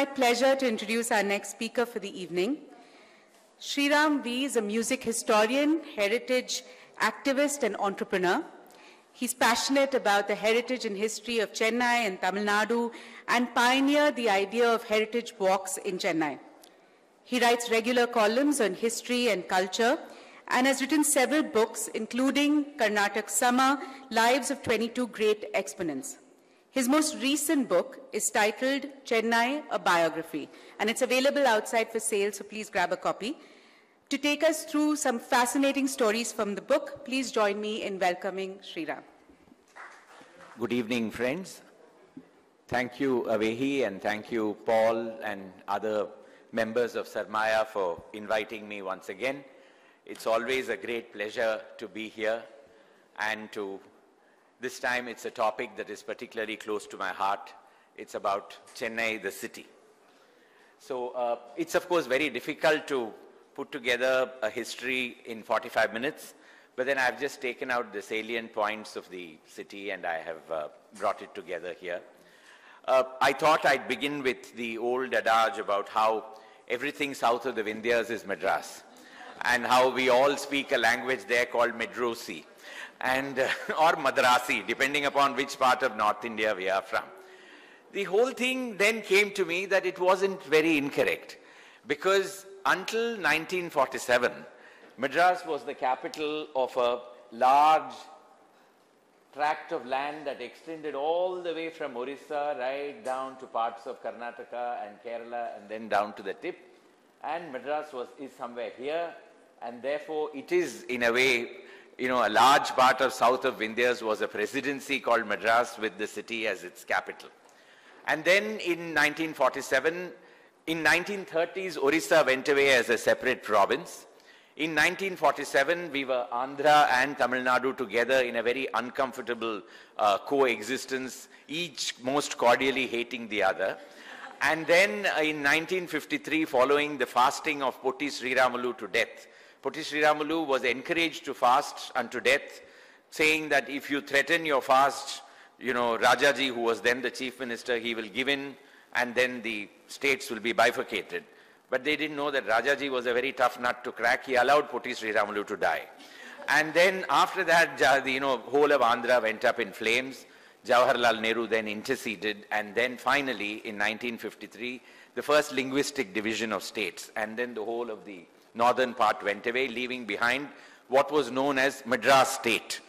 my pleasure to introduce our next speaker for the evening. Sriram V is a music historian, heritage activist, and entrepreneur. He's passionate about the heritage and history of Chennai and Tamil Nadu and pioneered the idea of heritage walks in Chennai. He writes regular columns on history and culture and has written several books, including Carnatic Summer, Lives of 22 Great Exponents. His most recent book is titled Chennai, a Biography, and it's available outside for sale, so please grab a copy. To take us through some fascinating stories from the book, please join me in welcoming Sriram. Good evening, friends. Thank you, Avehi, and thank you, Paul, and other members of Sarmaya for inviting me once again. It's always a great pleasure to be here and to, this time it's a topic that is particularly close to my heart. It's about Chennai, the city. So uh, it's of course very difficult to put together a history in 45 minutes, but then I've just taken out the salient points of the city and I have uh, brought it together here. Uh, I thought I'd begin with the old adage about how everything south of the Vindhyas is Madras and how we all speak a language there called Medrosi and uh, or Madrasi, depending upon which part of North India we are from. The whole thing then came to me that it wasn't very incorrect because until 1947, Madras was the capital of a large tract of land that extended all the way from Orissa right down to parts of Karnataka and Kerala and then down to the tip. And Madras was, is somewhere here and therefore it is in a way, you know, a large part of south of Vindhyas was a presidency called Madras with the city as its capital. And then in 1947, in 1930s, Orissa went away as a separate province. In 1947, we were Andhra and Tamil Nadu together in a very uncomfortable uh, coexistence, each most cordially hating the other. And then in 1953, following the fasting of Potti Sriramulu to death, Potti Sriramulu was encouraged to fast unto death, saying that if you threaten your fast, you know, Rajaji, who was then the chief minister, he will give in and then the states will be bifurcated. But they didn't know that Rajaji was a very tough nut to crack. He allowed Potti Sriramulu to die. And then after that, you know, whole of Andhra went up in flames. Jawaharlal Nehru then interceded. And then finally, in 1953, the first linguistic division of states. And then the whole of the northern part went away, leaving behind what was known as Madras state,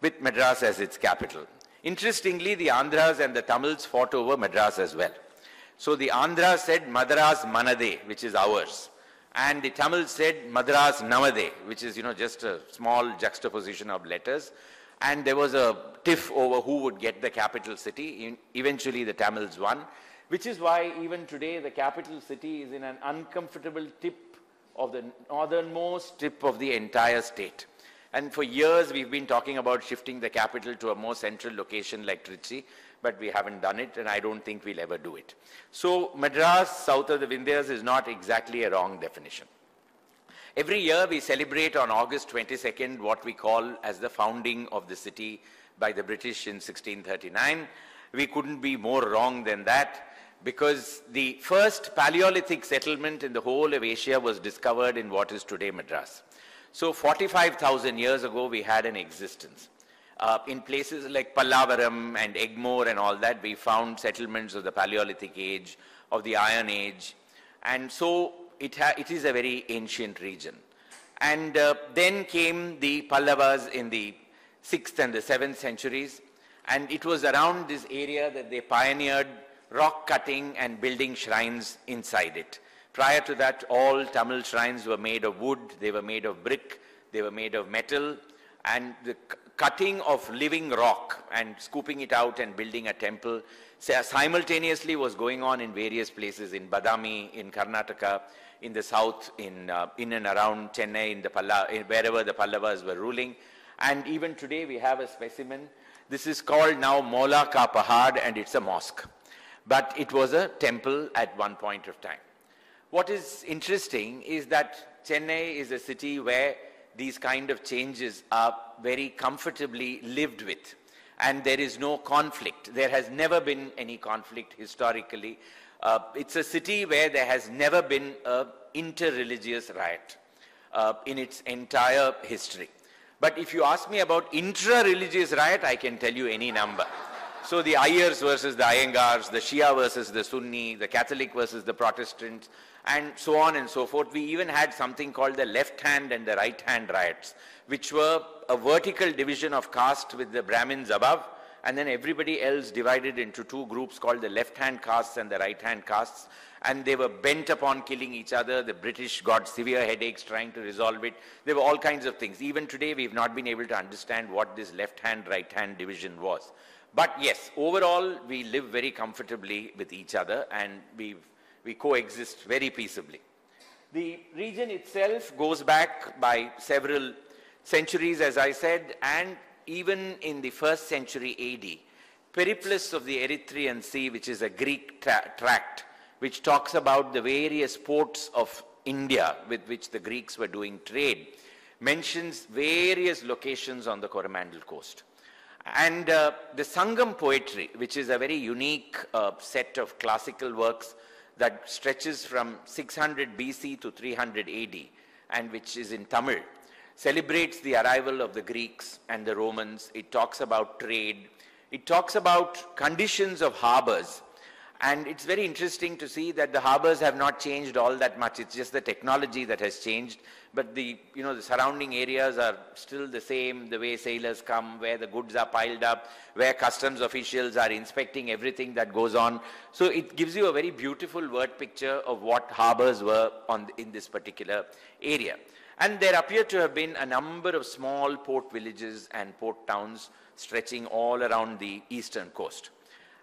with Madras as its capital. Interestingly, the Andhras and the Tamils fought over Madras as well. So the Andhra said Madras Manade, which is ours. And the Tamil said Madras Namade, which is, you know, just a small juxtaposition of letters. And there was a tiff over who would get the capital city. Eventually the Tamils won, which is why even today the capital city is in an uncomfortable tip of the northernmost tip of the entire state. And for years we've been talking about shifting the capital to a more central location like Trichy but we haven't done it, and I don't think we'll ever do it. So Madras, south of the Vindhyas, is not exactly a wrong definition. Every year we celebrate on August 22nd what we call as the founding of the city by the British in 1639. We couldn't be more wrong than that because the first Paleolithic settlement in the whole of Asia was discovered in what is today Madras. So 45,000 years ago we had an existence. Uh, in places like Pallavaram and Egmore and all that, we found settlements of the Paleolithic age, of the Iron Age. And so it, it is a very ancient region. And uh, then came the Pallavas in the 6th and the 7th centuries. And it was around this area that they pioneered rock cutting and building shrines inside it. Prior to that, all Tamil shrines were made of wood, they were made of brick, they were made of metal, and the cutting of living rock and scooping it out and building a temple simultaneously was going on in various places in Badami, in Karnataka, in the south, in, uh, in and around Chennai, in the Palla, wherever the Pallavas were ruling. And even today we have a specimen. This is called now Mola Ka Pahad and it's a mosque. But it was a temple at one point of time. What is interesting is that Chennai is a city where these kind of changes are very comfortably lived with and there is no conflict. There has never been any conflict historically. Uh, it's a city where there has never been an inter-religious riot uh, in its entire history. But if you ask me about intra-religious riot, I can tell you any number. So the Iyers versus the Iyengars, the Shia versus the Sunni, the Catholic versus the Protestants, and so on and so forth. We even had something called the left hand and the right hand riots, which were a vertical division of caste with the Brahmins above, and then everybody else divided into two groups called the left hand castes and the right hand castes. And they were bent upon killing each other. The British got severe headaches trying to resolve it. There were all kinds of things. Even today, we've not been able to understand what this left hand, right hand division was. But yes, overall, we live very comfortably with each other and we we coexist very peaceably. The region itself goes back by several centuries, as I said, and even in the first century AD, Periplus of the Erythraean Sea, which is a Greek tra tract, which talks about the various ports of India with which the Greeks were doing trade, mentions various locations on the Coromandel coast. And uh, the Sangam poetry, which is a very unique uh, set of classical works that stretches from 600 BC to 300 AD, and which is in Tamil, celebrates the arrival of the Greeks and the Romans. It talks about trade. It talks about conditions of harbors. And it's very interesting to see that the harbors have not changed all that much. It's just the technology that has changed. But the, you know, the surrounding areas are still the same, the way sailors come, where the goods are piled up, where customs officials are inspecting everything that goes on. So it gives you a very beautiful word picture of what harbors were on, in this particular area. And there appear to have been a number of small port villages and port towns stretching all around the eastern coast.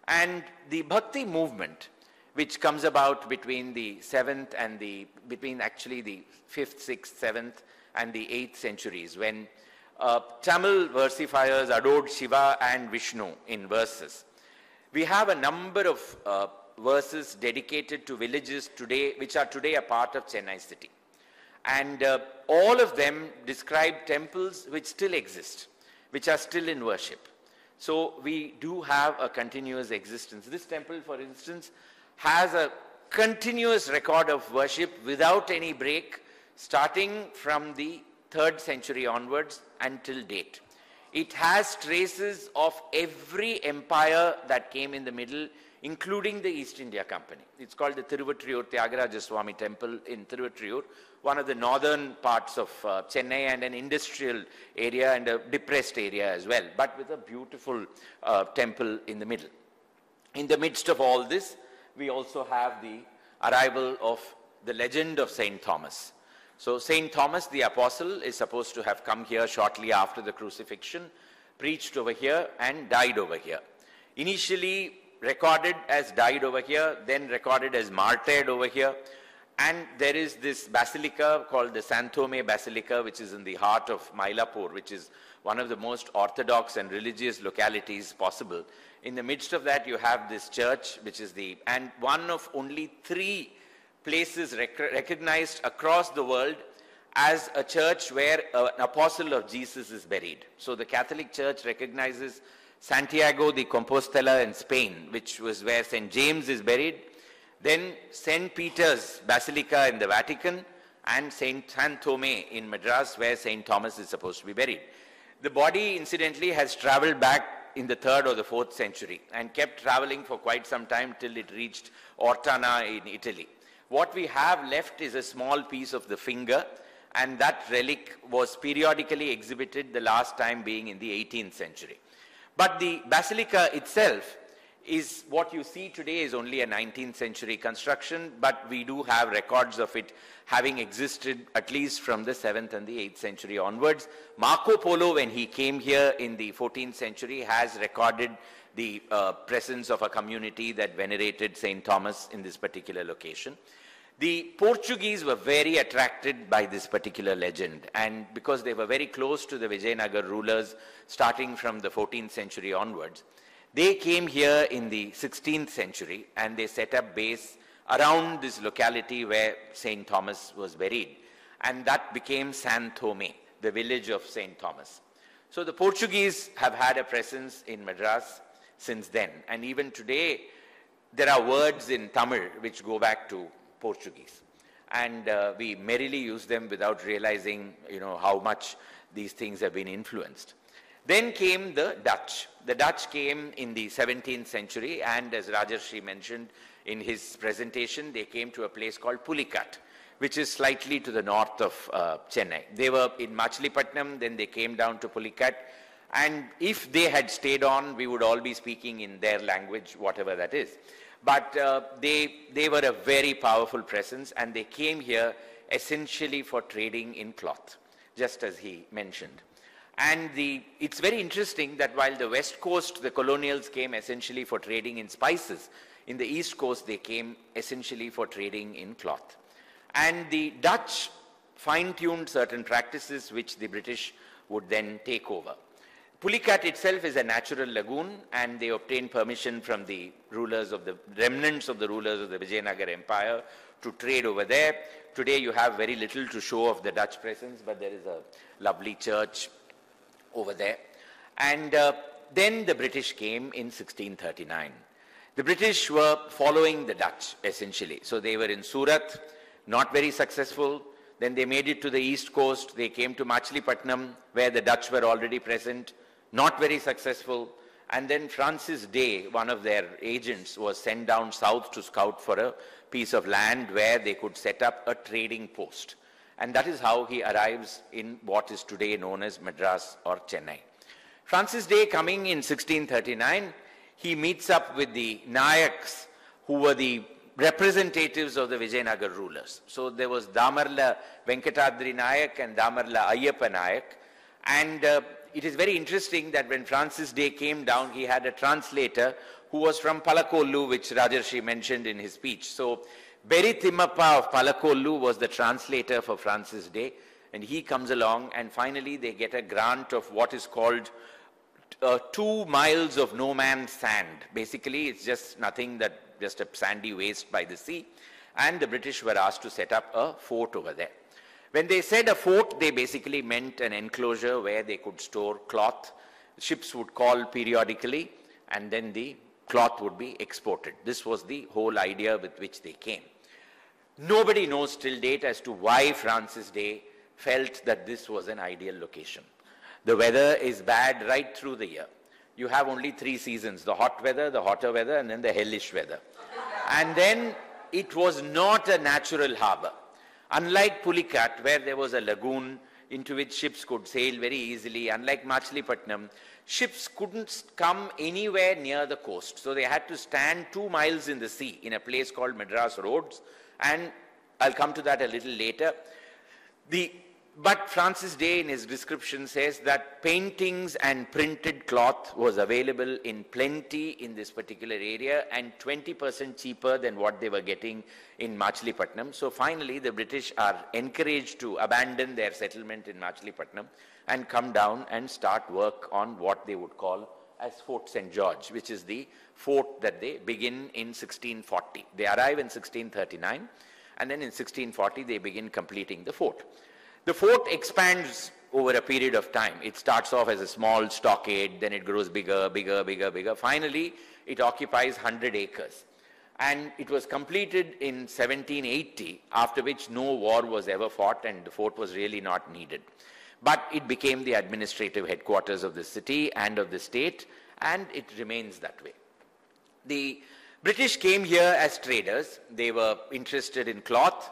And the Bhakti movement, which comes about between the 7th and the, between actually the 5th, 6th, 7th, and the 8th centuries, when uh, Tamil versifiers adored Shiva and Vishnu in verses. We have a number of uh, verses dedicated to villages today, which are today a part of Chennai city. And uh, all of them describe temples which still exist, which are still in worship. So we do have a continuous existence. This temple, for instance, has a continuous record of worship without any break, starting from the third century onwards until date. It has traces of every empire that came in the middle, including the East India Company. It's called the Tiruvattriyur Tyagaraja Swami Temple in Tiruvattriyur, one of the northern parts of uh, Chennai and an industrial area and a depressed area as well, but with a beautiful uh, temple in the middle. In the midst of all this, we also have the arrival of the legend of St. Thomas. So St. Thomas the Apostle is supposed to have come here shortly after the crucifixion, preached over here and died over here. Initially recorded as died over here, then recorded as martyred over here, and there is this basilica called the San Thome Basilica, which is in the heart of Mylapore, which is one of the most orthodox and religious localities possible. In the midst of that, you have this church, which is the, and one of only three places rec recognized across the world as a church where an apostle of Jesus is buried. So the Catholic Church recognizes Santiago de Compostela in Spain, which was where St. James is buried, then St. Peter's Basilica in the Vatican and St. San Thome in Madras where St. Thomas is supposed to be buried. The body incidentally has traveled back in the third or the fourth century and kept traveling for quite some time till it reached Ortona in Italy. What we have left is a small piece of the finger and that relic was periodically exhibited the last time being in the 18th century. But the basilica itself is what you see today is only a 19th century construction, but we do have records of it having existed at least from the 7th and the 8th century onwards. Marco Polo, when he came here in the 14th century, has recorded the uh, presence of a community that venerated St. Thomas in this particular location. The Portuguese were very attracted by this particular legend and because they were very close to the Vijayanagar rulers starting from the 14th century onwards, they came here in the 16th century and they set up base around this locality where St. Thomas was buried. And that became San Thome, the village of St. Thomas. So the Portuguese have had a presence in Madras since then. And even today, there are words in Tamil which go back to Portuguese. And uh, we merrily use them without realizing, you know, how much these things have been influenced. Then came the Dutch. The Dutch came in the 17th century, and as Rajarshi mentioned in his presentation, they came to a place called Pulicat, which is slightly to the north of uh, Chennai. They were in Machilipatnam, then they came down to Pulicat, and if they had stayed on, we would all be speaking in their language, whatever that is. But uh, they, they were a very powerful presence, and they came here essentially for trading in cloth, just as he mentioned. And the, it's very interesting that while the west coast, the colonials came essentially for trading in spices, in the east coast they came essentially for trading in cloth. And the Dutch fine-tuned certain practices which the British would then take over. Pulicat itself is a natural lagoon and they obtained permission from the rulers of the remnants of the rulers of the Vijayanagar Empire to trade over there. Today you have very little to show of the Dutch presence, but there is a lovely church over there. And uh, then the British came in 1639. The British were following the Dutch, essentially. So they were in Surat, not very successful. Then they made it to the east coast. They came to Machilipatnam, where the Dutch were already present, not very successful. And then Francis Day, one of their agents, was sent down south to scout for a piece of land where they could set up a trading post. And that is how he arrives in what is today known as Madras or Chennai. Francis Day coming in 1639, he meets up with the Nayaks, who were the representatives of the Vijayanagar rulers. So there was Damarla Venkatadri Nayak and Damarla Ayyappa Nayak. And uh, it is very interesting that when Francis Day came down, he had a translator who was from Palakollu, which Rajarshi mentioned in his speech. So Berry Timmappa of Palakollu was the translator for Francis Day, and he comes along, and finally they get a grant of what is called uh, two miles of no man's sand. Basically, it's just nothing that just a sandy waste by the sea, and the British were asked to set up a fort over there. When they said a fort, they basically meant an enclosure where they could store cloth. Ships would call periodically, and then the cloth would be exported. This was the whole idea with which they came. Nobody knows till date as to why Francis Day felt that this was an ideal location. The weather is bad right through the year. You have only three seasons, the hot weather, the hotter weather, and then the hellish weather. and then it was not a natural harbor. Unlike Pulicat, where there was a lagoon into which ships could sail very easily, unlike Machilipatnam, ships couldn't come anywhere near the coast. So they had to stand two miles in the sea in a place called Madras Roads, and I'll come to that a little later. The, but Francis Day in his description says that paintings and printed cloth was available in plenty in this particular area and 20% cheaper than what they were getting in Machilipatnam. So finally the British are encouraged to abandon their settlement in Machilipatnam and come down and start work on what they would call as Fort St. George, which is the fort that they begin in 1640. They arrive in 1639, and then in 1640 they begin completing the fort. The fort expands over a period of time. It starts off as a small stockade, then it grows bigger, bigger, bigger, bigger. Finally, it occupies 100 acres. And it was completed in 1780, after which no war was ever fought and the fort was really not needed. But it became the administrative headquarters of the city and of the state, and it remains that way. The British came here as traders. They were interested in cloth,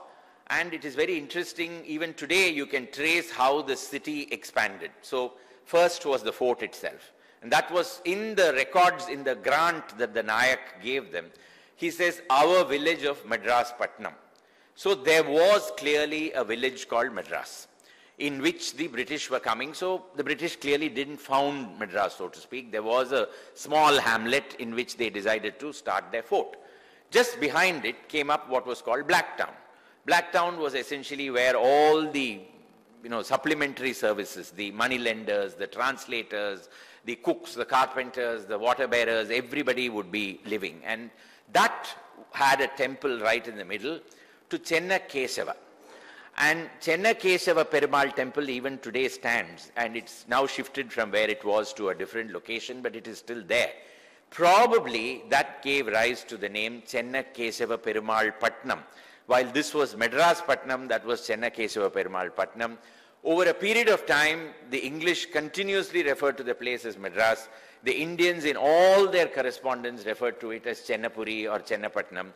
and it is very interesting, even today you can trace how the city expanded. So first was the fort itself. And that was in the records, in the grant that the Nayak gave them. He says, our village of Madras Patnam. So there was clearly a village called Madras in which the British were coming. So the British clearly didn't found Madras, so to speak. There was a small hamlet in which they decided to start their fort. Just behind it came up what was called Blacktown. Blacktown was essentially where all the you know, supplementary services, the money lenders, the translators, the cooks, the carpenters, the water bearers, everybody would be living. And that had a temple right in the middle to Chenna Kesava. And Chenna Kesava Perumal temple even today stands and it's now shifted from where it was to a different location, but it is still there. Probably that gave rise to the name Chenna Kesava Perumal Patnam. While this was Madras Patnam, that was Chenna Kesava Perumal Patnam. Over a period of time, the English continuously referred to the place as Madras. The Indians in all their correspondence referred to it as Chennapuri or Chennapatnam.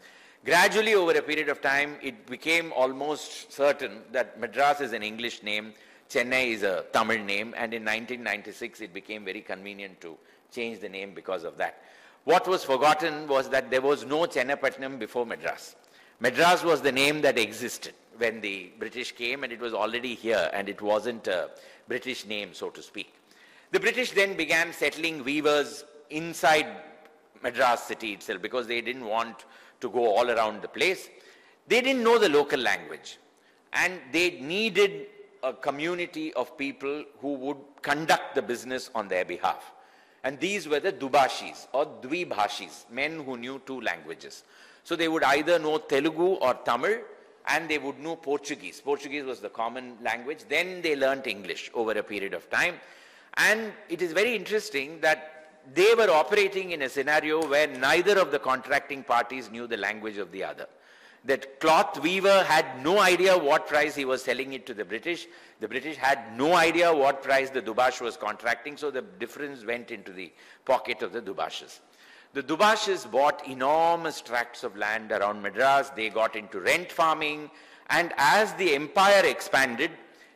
Gradually, over a period of time, it became almost certain that Madras is an English name, Chennai is a Tamil name, and in 1996, it became very convenient to change the name because of that. What was forgotten was that there was no Chennapatnam before Madras. Madras was the name that existed when the British came and it was already here and it wasn't a British name, so to speak. The British then began settling weavers inside Madras city itself because they didn't want to go all around the place. They didn't know the local language and they needed a community of people who would conduct the business on their behalf. And these were the Dubashis or Dvibhashis, men who knew two languages. So they would either know Telugu or Tamil and they would know Portuguese. Portuguese was the common language. Then they learnt English over a period of time. And it is very interesting that they were operating in a scenario where neither of the contracting parties knew the language of the other. That cloth weaver had no idea what price he was selling it to the British. The British had no idea what price the Dubash was contracting, so the difference went into the pocket of the Dubashes. The Dubashes bought enormous tracts of land around Madras. They got into rent farming. And as the empire expanded,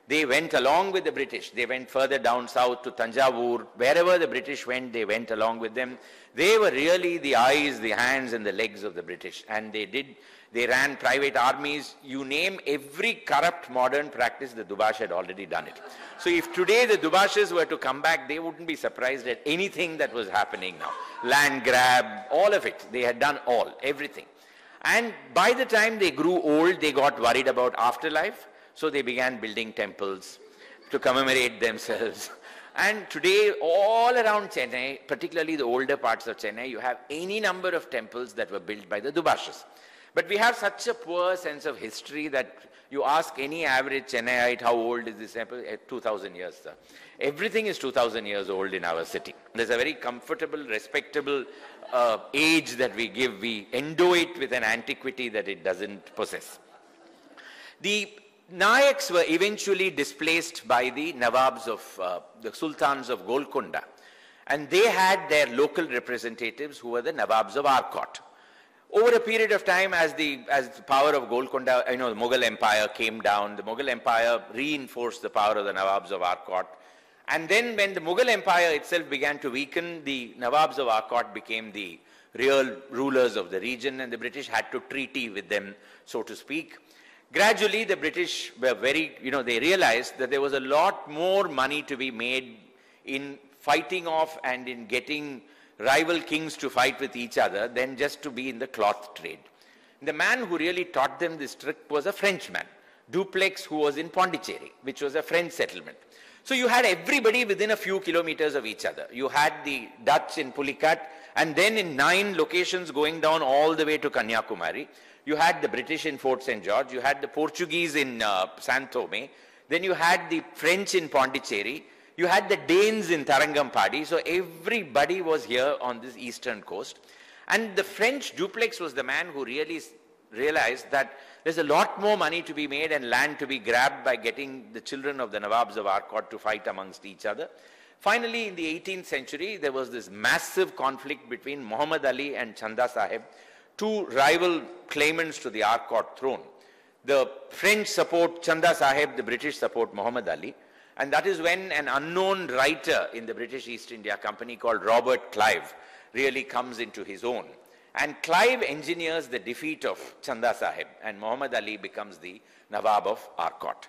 they went along with the British. They went further down south to Tanjavur. Wherever the British went, they went along with them. They were really the eyes, the hands, and the legs of the British. And they did, they ran private armies. You name every corrupt modern practice, the Dubash had already done it. So if today the Dubashes were to come back, they wouldn't be surprised at anything that was happening now. Land grab, all of it. They had done all, everything. And by the time they grew old, they got worried about afterlife. So they began building temples to commemorate themselves. And today, all around Chennai, particularly the older parts of Chennai, you have any number of temples that were built by the Dubashas. But we have such a poor sense of history that you ask any average Chennaiite, how old is this temple? Eh, 2000 years, sir. Everything is 2000 years old in our city. There's a very comfortable, respectable uh, age that we give. We endow it with an antiquity that it doesn't possess. The Nayaks were eventually displaced by the Nawabs of, uh, the Sultans of Golconda. And they had their local representatives who were the Nawabs of Arcot. Over a period of time, as the, as the power of Golconda, you know, the Mughal Empire came down, the Mughal Empire reinforced the power of the Nawabs of Arcot. And then when the Mughal Empire itself began to weaken, the Nawabs of Arcot became the real rulers of the region and the British had to treaty with them, so to speak. Gradually, the British were very, you know, they realized that there was a lot more money to be made in fighting off and in getting rival kings to fight with each other than just to be in the cloth trade. The man who really taught them this trick was a Frenchman, Dupleix, who was in Pondicherry, which was a French settlement. So you had everybody within a few kilometers of each other. You had the Dutch in Pulicat, and then in nine locations going down all the way to Kanyakumari. You had the British in Fort St. George, you had the Portuguese in uh, San Thome, then you had the French in Pondicherry, you had the Danes in Tarangampadi, so everybody was here on this eastern coast. And the French Dupleix was the man who really realized that there's a lot more money to be made and land to be grabbed by getting the children of the Nawabs of Arcot to fight amongst each other. Finally, in the 18th century, there was this massive conflict between Muhammad Ali and Chanda Sahib, two rival claimants to the Arcot throne. The French support Chanda Sahib, the British support Muhammad Ali. And that is when an unknown writer in the British East India Company called Robert Clive really comes into his own. And Clive engineers the defeat of Chanda Sahib and Muhammad Ali becomes the Nawab of Arcot.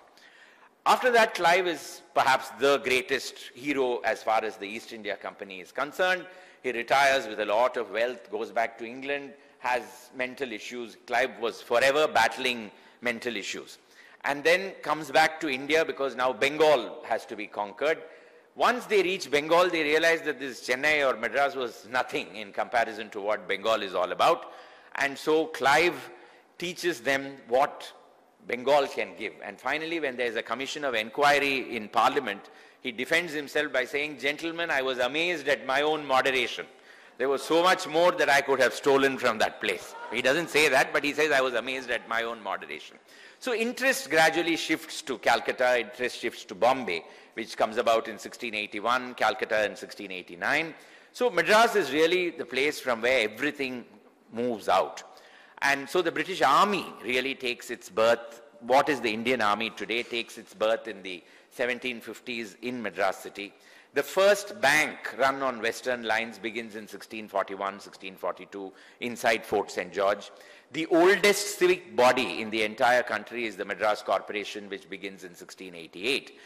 After that, Clive is perhaps the greatest hero as far as the East India Company is concerned. He retires with a lot of wealth, goes back to England, has mental issues. Clive was forever battling mental issues. And then comes back to India because now Bengal has to be conquered. Once they reach Bengal, they realize that this Chennai or Madras was nothing in comparison to what Bengal is all about. And so Clive teaches them what Bengal can give. And finally, when there's a commission of inquiry in parliament, he defends himself by saying, gentlemen, I was amazed at my own moderation. There was so much more that I could have stolen from that place. He doesn't say that, but he says I was amazed at my own moderation. So interest gradually shifts to Calcutta, interest shifts to Bombay, which comes about in 1681, Calcutta in 1689. So Madras is really the place from where everything moves out. And so the British Army really takes its birth, what is the Indian Army today, takes its birth in the 1750s in Madras city. The first bank run on western lines begins in 1641, 1642 inside Fort St. George. The oldest civic body in the entire country is the Madras Corporation, which begins in 1688.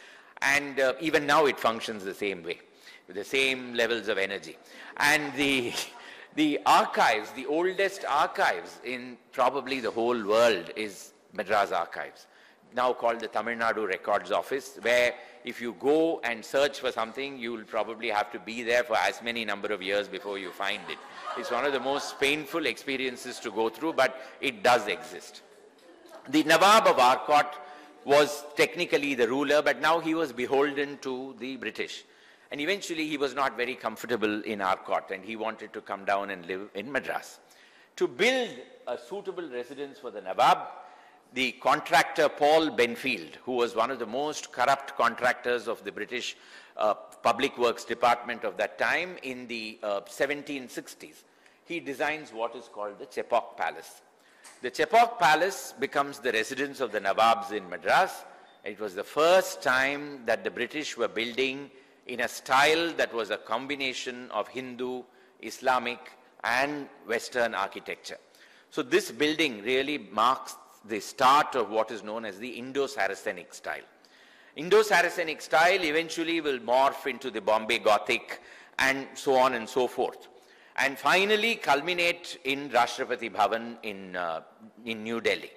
And uh, even now it functions the same way, with the same levels of energy. And the, the archives, the oldest archives in probably the whole world is Madras Archives now called the Tamil Nadu Records Office, where if you go and search for something, you will probably have to be there for as many number of years before you find it. It's one of the most painful experiences to go through, but it does exist. The Nawab of Arcot was technically the ruler, but now he was beholden to the British. And eventually he was not very comfortable in Arcot and he wanted to come down and live in Madras. To build a suitable residence for the Nawab, the contractor Paul Benfield, who was one of the most corrupt contractors of the British uh, Public Works Department of that time in the uh, 1760s, he designs what is called the Chepauk Palace. The Chepauk Palace becomes the residence of the Nawabs in Madras. It was the first time that the British were building in a style that was a combination of Hindu, Islamic, and Western architecture. So this building really marks the start of what is known as the Indo-Saracenic style. Indo-Saracenic style eventually will morph into the Bombay Gothic and so on and so forth. And finally culminate in Rashtrapati Bhavan in, uh, in New Delhi.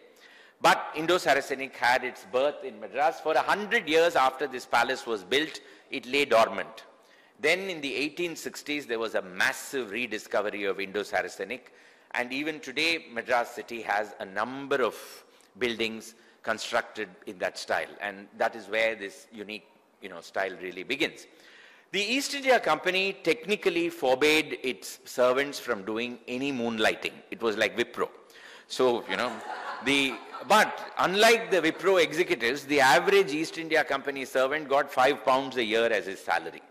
But Indo-Saracenic had its birth in Madras. For a hundred years after this palace was built, it lay dormant. Then in the 1860s, there was a massive rediscovery of Indo-Saracenic and even today, Madras city has a number of buildings constructed in that style. And that is where this unique you know, style really begins. The East India Company technically forbade its servants from doing any moonlighting. It was like Wipro. So, you know, the, but unlike the Wipro executives, the average East India Company servant got five pounds a year as his salary.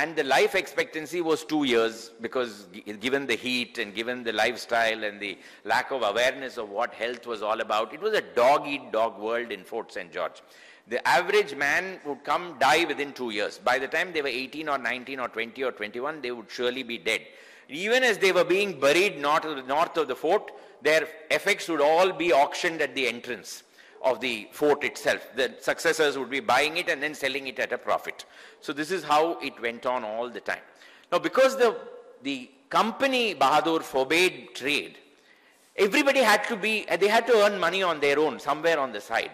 And the life expectancy was two years because given the heat and given the lifestyle and the lack of awareness of what health was all about, it was a dog-eat-dog world in Fort St. George. The average man would come die within two years. By the time they were 18 or 19 or 20 or 21, they would surely be dead. Even as they were being buried north of the, north of the fort, their effects would all be auctioned at the entrance of the fort itself. The successors would be buying it and then selling it at a profit. So this is how it went on all the time. Now because the, the company Bahadur forbade trade, everybody had to be, they had to earn money on their own, somewhere on the side.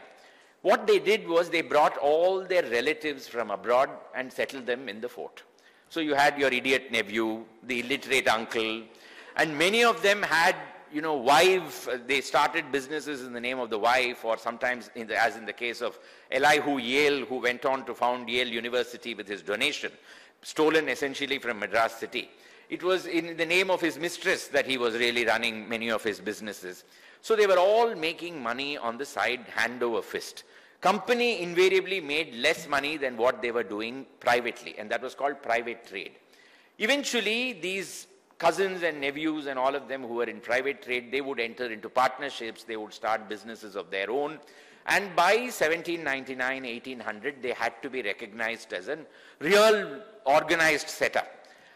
What they did was they brought all their relatives from abroad and settled them in the fort. So you had your idiot nephew, the illiterate uncle, and many of them had you know, wife, uh, they started businesses in the name of the wife, or sometimes, in the, as in the case of Elihu Yale, who went on to found Yale University with his donation, stolen essentially from Madras city. It was in the name of his mistress that he was really running many of his businesses. So they were all making money on the side, hand over fist. Company invariably made less money than what they were doing privately, and that was called private trade. Eventually, these cousins and nephews and all of them who were in private trade, they would enter into partnerships, they would start businesses of their own. And by 1799, 1800, they had to be recognized as a real organized setup.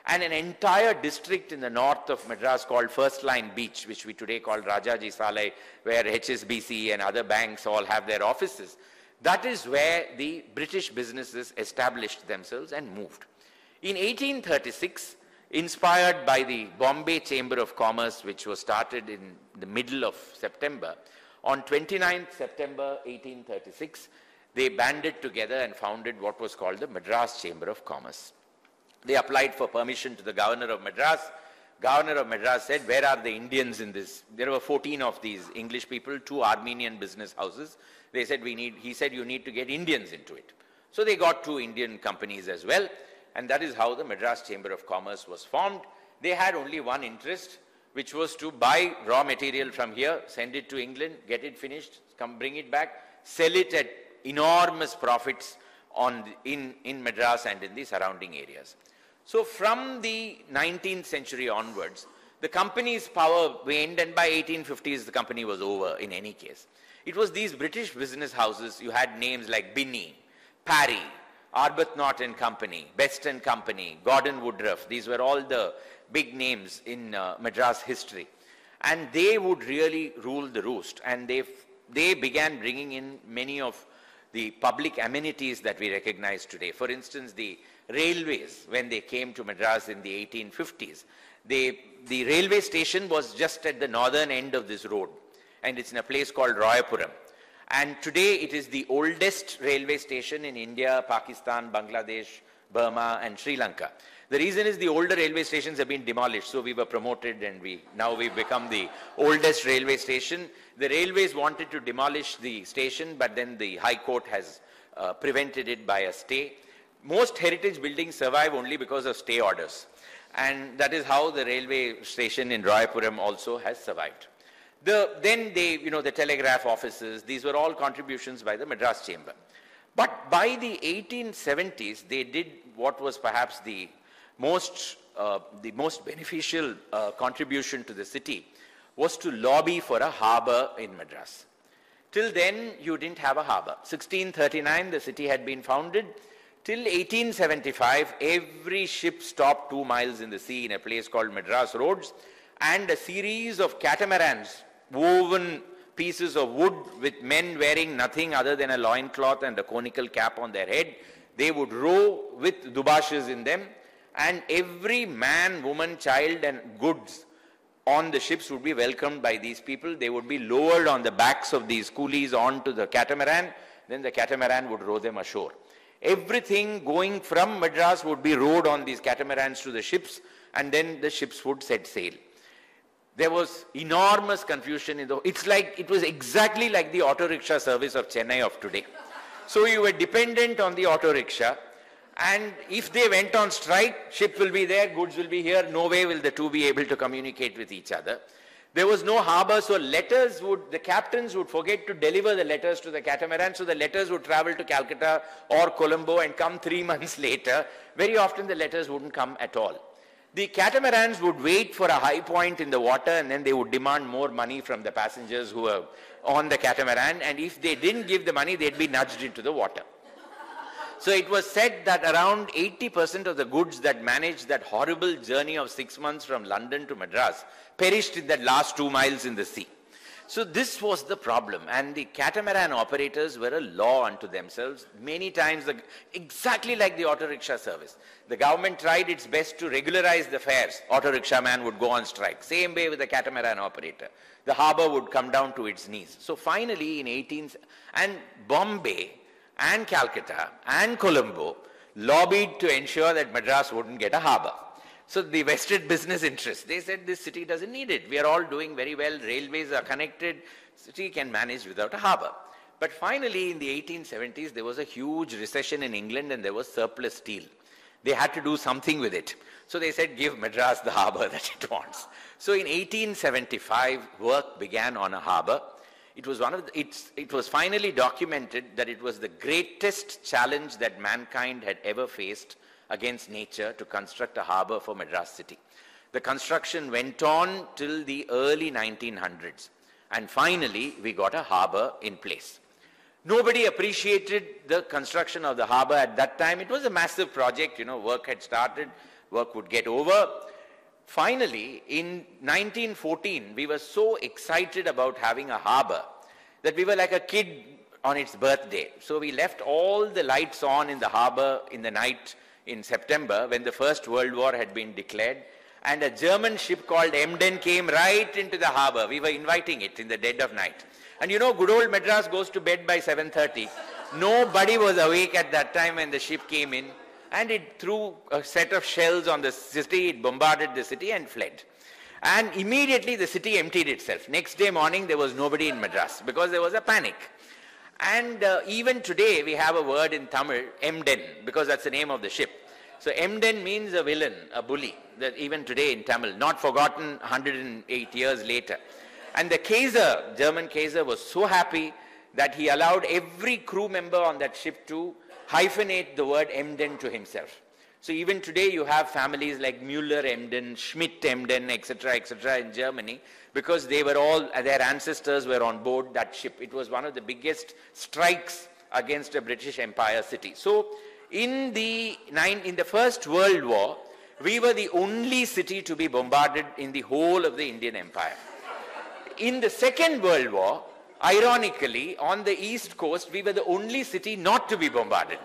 And an entire district in the north of Madras called First Line Beach, which we today call Rajaji Salai, where HSBC and other banks all have their offices. That is where the British businesses established themselves and moved. In 1836, inspired by the Bombay Chamber of Commerce, which was started in the middle of September. On 29th September 1836, they banded together and founded what was called the Madras Chamber of Commerce. They applied for permission to the governor of Madras. Governor of Madras said, where are the Indians in this? There were 14 of these English people, two Armenian business houses. They said, we need, he said, you need to get Indians into it. So they got two Indian companies as well and that is how the Madras Chamber of Commerce was formed. they had only one interest, which was to buy raw material from here, send it to England, get it finished, come bring it back, sell it at enormous profits on in, in Madras and in the surrounding areas. So from the 19th century onwards, the company's power waned and by 1850s the company was over in any case. It was these British business houses, you had names like Binney, Parry, Arbuthnot and Company, Best and Company, Gordon Woodroffe. These were all the big names in uh, Madras history. And they would really rule the roost. And they, they began bringing in many of the public amenities that we recognize today. For instance, the railways, when they came to Madras in the 1850s, they, the railway station was just at the northern end of this road. And it's in a place called Royapuram. And today it is the oldest railway station in India, Pakistan, Bangladesh, Burma, and Sri Lanka. The reason is the older railway stations have been demolished, so we were promoted and we now we've become the oldest railway station. The railways wanted to demolish the station, but then the High Court has uh, prevented it by a stay. Most heritage buildings survive only because of stay orders. And that is how the railway station in Royapuram also has survived. The, then they, you know, the telegraph offices, these were all contributions by the Madras Chamber. But by the 1870s, they did what was perhaps the most, uh, the most beneficial uh, contribution to the city was to lobby for a harbor in Madras. Till then, you didn't have a harbor. 1639, the city had been founded. Till 1875, every ship stopped two miles in the sea in a place called Madras Roads, and a series of catamarans, woven pieces of wood with men wearing nothing other than a loincloth and a conical cap on their head. They would row with dubashes in them and every man, woman, child and goods on the ships would be welcomed by these people. They would be lowered on the backs of these coolies onto the catamaran. Then the catamaran would row them ashore. Everything going from Madras would be rowed on these catamarans to the ships and then the ships would set sail. There was enormous confusion in the, it's like, it was exactly like the auto rickshaw service of Chennai of today. So you were dependent on the auto rickshaw and if they went on strike, ship will be there, goods will be here. No way will the two be able to communicate with each other. There was no harbor, so letters would, the captains would forget to deliver the letters to the catamaran, so the letters would travel to Calcutta or Colombo and come three months later. Very often the letters wouldn't come at all. The catamarans would wait for a high point in the water and then they would demand more money from the passengers who were on the catamaran and if they didn't give the money, they'd be nudged into the water. So it was said that around 80% of the goods that managed that horrible journey of six months from London to Madras perished in that last two miles in the sea. So this was the problem and the catamaran operators were a law unto themselves. Many times, the, exactly like the auto rickshaw service. The government tried its best to regularize the fares. Auto rickshaw man would go on strike. Same way with the catamaran operator. The harbor would come down to its knees. So finally in 18, and Bombay and Calcutta and Colombo lobbied to ensure that Madras wouldn't get a harbor. So the vested business interests, they said this city doesn't need it. We are all doing very well. Railways are connected. City can manage without a harbor. But finally, in the 1870s, there was a huge recession in England and there was surplus steel. They had to do something with it. So they said, give Madras the harbor that it wants. So in 1875, work began on a harbor. It was, one of the, it was finally documented that it was the greatest challenge that mankind had ever faced against nature to construct a harbor for Madras city. The construction went on till the early 1900s. And finally, we got a harbor in place. Nobody appreciated the construction of the harbor at that time. It was a massive project, you know, work had started, work would get over. Finally, in 1914, we were so excited about having a harbor that we were like a kid on its birthday. So we left all the lights on in the harbor in the night in September when the First World War had been declared. And a German ship called Emden came right into the harbor. We were inviting it in the dead of night. And you know, good old Madras goes to bed by 7.30. Nobody was awake at that time when the ship came in and it threw a set of shells on the city, it bombarded the city and fled. And immediately the city emptied itself. Next day morning there was nobody in Madras because there was a panic. And uh, even today we have a word in Tamil, Emden, because that's the name of the ship. So Emden means a villain, a bully, that even today in Tamil, not forgotten 108 years later. And the Kaiser, German Kaiser, was so happy that he allowed every crew member on that ship to hyphenate the word Emden to himself. So even today you have families like Müller Emden, Schmidt Emden, etc., etc. in Germany because they were all, their ancestors were on board that ship. It was one of the biggest strikes against a British Empire city. So in the, nine, in the First World War, we were the only city to be bombarded in the whole of the Indian Empire. In the Second World War, ironically, on the East Coast, we were the only city not to be bombarded.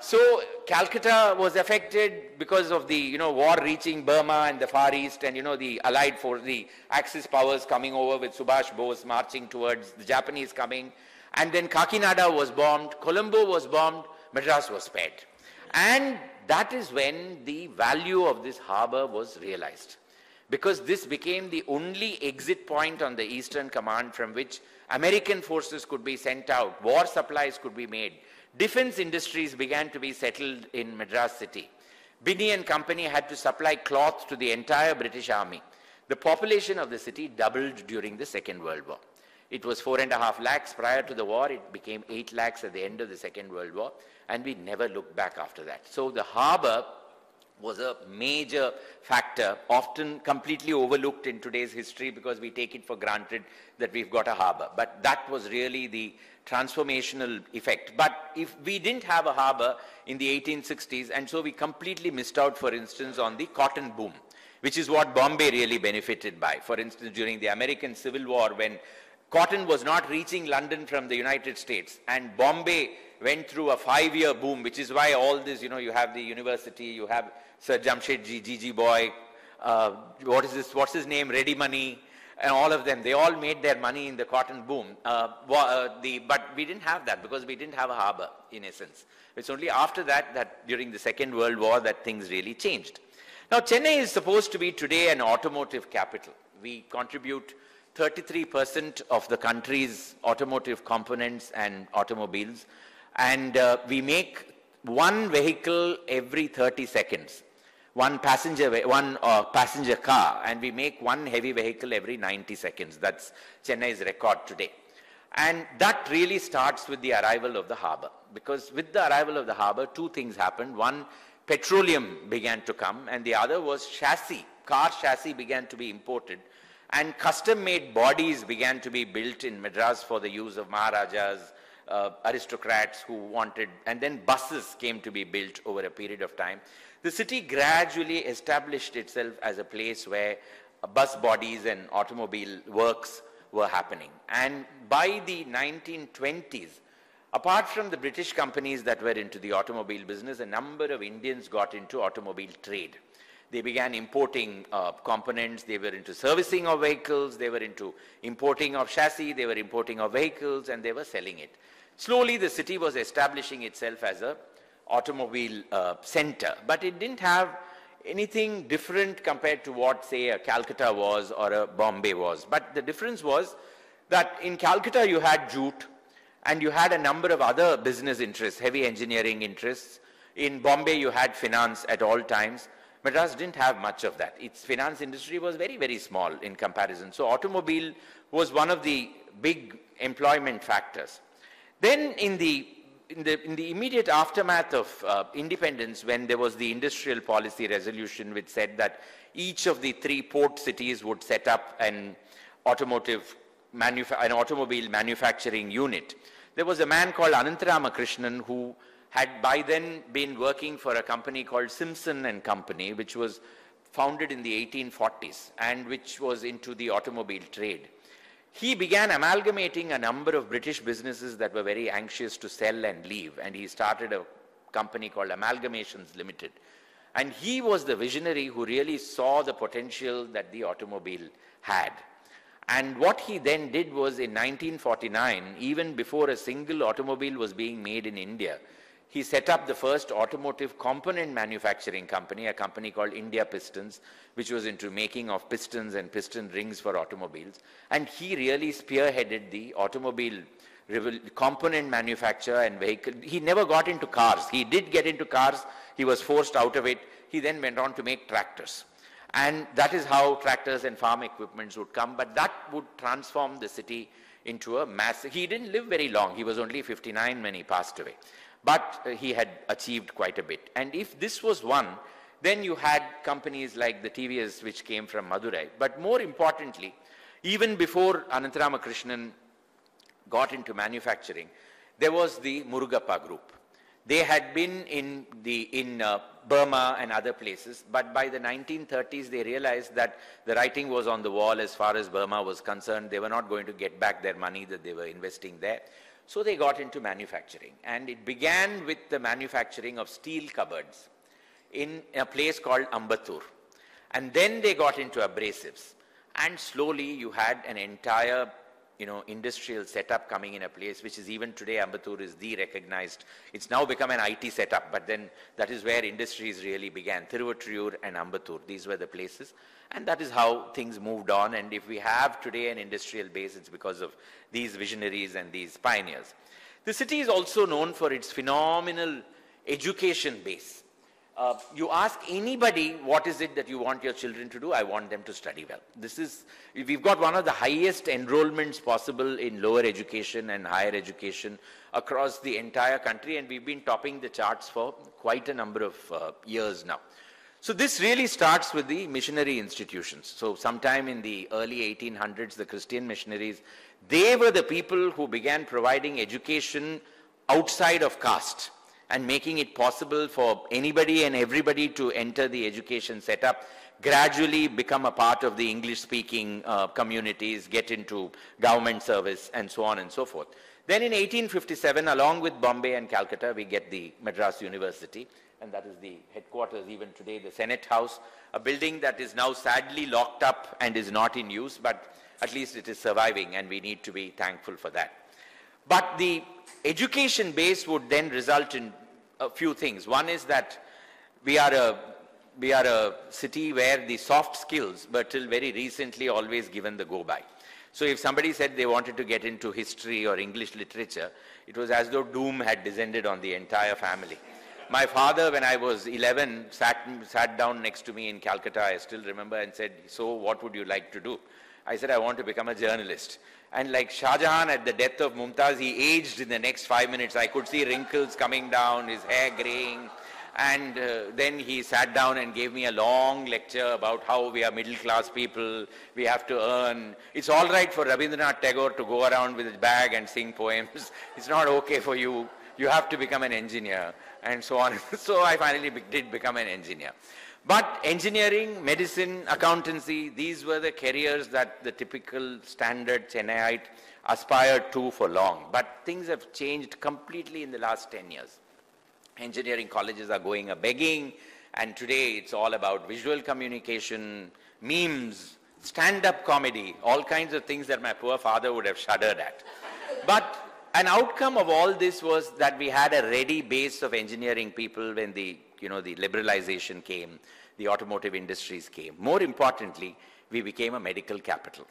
So Calcutta was affected because of the, you know, war reaching Burma and the Far East and, you know, the allied force, the Axis powers coming over with Subhash Bose marching towards the Japanese coming. And then Kakinada was bombed, Colombo was bombed, Madras was spared. And that is when the value of this harbor was realized. Because this became the only exit point on the Eastern Command from which American forces could be sent out, war supplies could be made, defense industries began to be settled in Madras city. Binney and Company had to supply cloth to the entire British army. The population of the city doubled during the Second World War. It was four and a half lakhs prior to the war. It became eight lakhs at the end of the Second World War. And we never looked back after that. So the harbor was a major factor, often completely overlooked in today's history because we take it for granted that we've got a harbor. But that was really the transformational effect. But if we didn't have a harbor in the 1860s, and so we completely missed out, for instance, on the cotton boom, which is what Bombay really benefited by. For instance, during the American Civil War, when cotton was not reaching London from the United States, and Bombay went through a five-year boom, which is why all this, you know, you have the university, you have Sir Jamshedji, Jejeebhoy, uh, what is this, what's his name, Ready Money, and all of them, they all made their money in the cotton boom. Uh, uh, the, but we didn't have that because we didn't have a harbor, in essence. It's only after that, that during the Second World War, that things really changed. Now, Chennai is supposed to be today an automotive capital. We contribute 33% of the country's automotive components and automobiles, and uh, we make one vehicle every 30 seconds one passenger, one uh, passenger car and we make one heavy vehicle every 90 seconds. That's Chennai's record today. And that really starts with the arrival of the harbor. Because with the arrival of the harbor, two things happened. One, petroleum began to come and the other was chassis. Car chassis began to be imported and custom-made bodies began to be built in Madras for the use of Maharajas, uh, aristocrats who wanted, and then buses came to be built over a period of time. The city gradually established itself as a place where bus bodies and automobile works were happening. And by the 1920s, apart from the British companies that were into the automobile business, a number of Indians got into automobile trade. They began importing uh, components, they were into servicing of vehicles, they were into importing of chassis, they were importing of vehicles, and they were selling it. Slowly, the city was establishing itself as a automobile uh, center, but it didn't have anything different compared to what, say, a Calcutta was or a Bombay was. But the difference was that in Calcutta you had jute and you had a number of other business interests, heavy engineering interests. In Bombay you had finance at all times. Madras didn't have much of that. Its finance industry was very, very small in comparison. So automobile was one of the big employment factors. Then in the in the, in the immediate aftermath of uh, independence, when there was the industrial policy resolution which said that each of the three port cities would set up an automotive an automobile manufacturing unit, there was a man called Anantaramakrishnan who had by then been working for a company called Simpson and Company, which was founded in the 1840s and which was into the automobile trade he began amalgamating a number of British businesses that were very anxious to sell and leave, and he started a company called Amalgamations Limited. And he was the visionary who really saw the potential that the automobile had. And what he then did was in 1949, even before a single automobile was being made in India, he set up the first automotive component manufacturing company, a company called India Pistons, which was into making of pistons and piston rings for automobiles. And he really spearheaded the automobile component manufacture and vehicle. He never got into cars. He did get into cars. He was forced out of it. He then went on to make tractors. And that is how tractors and farm equipments would come. But that would transform the city into a mass. He didn't live very long. He was only 59 when he passed away. But uh, he had achieved quite a bit. And if this was one, then you had companies like the TVS, which came from Madurai. But more importantly, even before Anantaramakrishnan got into manufacturing, there was the Murugappa group. They had been in, the, in uh, Burma and other places, but by the 1930s they realized that the writing was on the wall as far as Burma was concerned. They were not going to get back their money that they were investing there. So they got into manufacturing. And it began with the manufacturing of steel cupboards in a place called Ambattur. And then they got into abrasives. And slowly you had an entire you know, industrial setup coming in a place, which is even today Ambattur is the recognized. It's now become an IT setup, but then that is where industries really began. Thiruvattriyur and Ambattur, these were the places. And that is how things moved on. And if we have today an industrial base, it's because of these visionaries and these pioneers. The city is also known for its phenomenal education base. Uh, you ask anybody what is it that you want your children to do, I want them to study well. This is, we've got one of the highest enrollments possible in lower education and higher education across the entire country and we've been topping the charts for quite a number of uh, years now. So this really starts with the missionary institutions. So sometime in the early 1800s, the Christian missionaries, they were the people who began providing education outside of caste and making it possible for anybody and everybody to enter the education setup, gradually become a part of the English-speaking uh, communities, get into government service, and so on and so forth. Then in 1857, along with Bombay and Calcutta, we get the Madras University, and that is the headquarters even today, the Senate House, a building that is now sadly locked up and is not in use, but at least it is surviving, and we need to be thankful for that. But the education base would then result in a few things. One is that we are a we are a city where the soft skills were till very recently always given the go by. So if somebody said they wanted to get into history or English literature, it was as though doom had descended on the entire family. My father, when I was 11, sat, sat down next to me in Calcutta, I still remember, and said, so what would you like to do? I said, I want to become a journalist. And like Shah Jahan at the death of Mumtaz, he aged in the next five minutes. I could see wrinkles coming down, his hair graying. And uh, then he sat down and gave me a long lecture about how we are middle class people, we have to earn. It's all right for Rabindranath Tagore to go around with his bag and sing poems. It's not okay for you. You have to become an engineer and so on. so I finally did become an engineer. But engineering, medicine, accountancy, these were the careers that the typical standard Chennaiite aspired to for long. But things have changed completely in the last 10 years. Engineering colleges are going a begging, and today it's all about visual communication, memes, stand-up comedy, all kinds of things that my poor father would have shuddered at. But an outcome of all this was that we had a ready base of engineering people when the, you know, the liberalization came the automotive industries came. More importantly, we became a medical capital.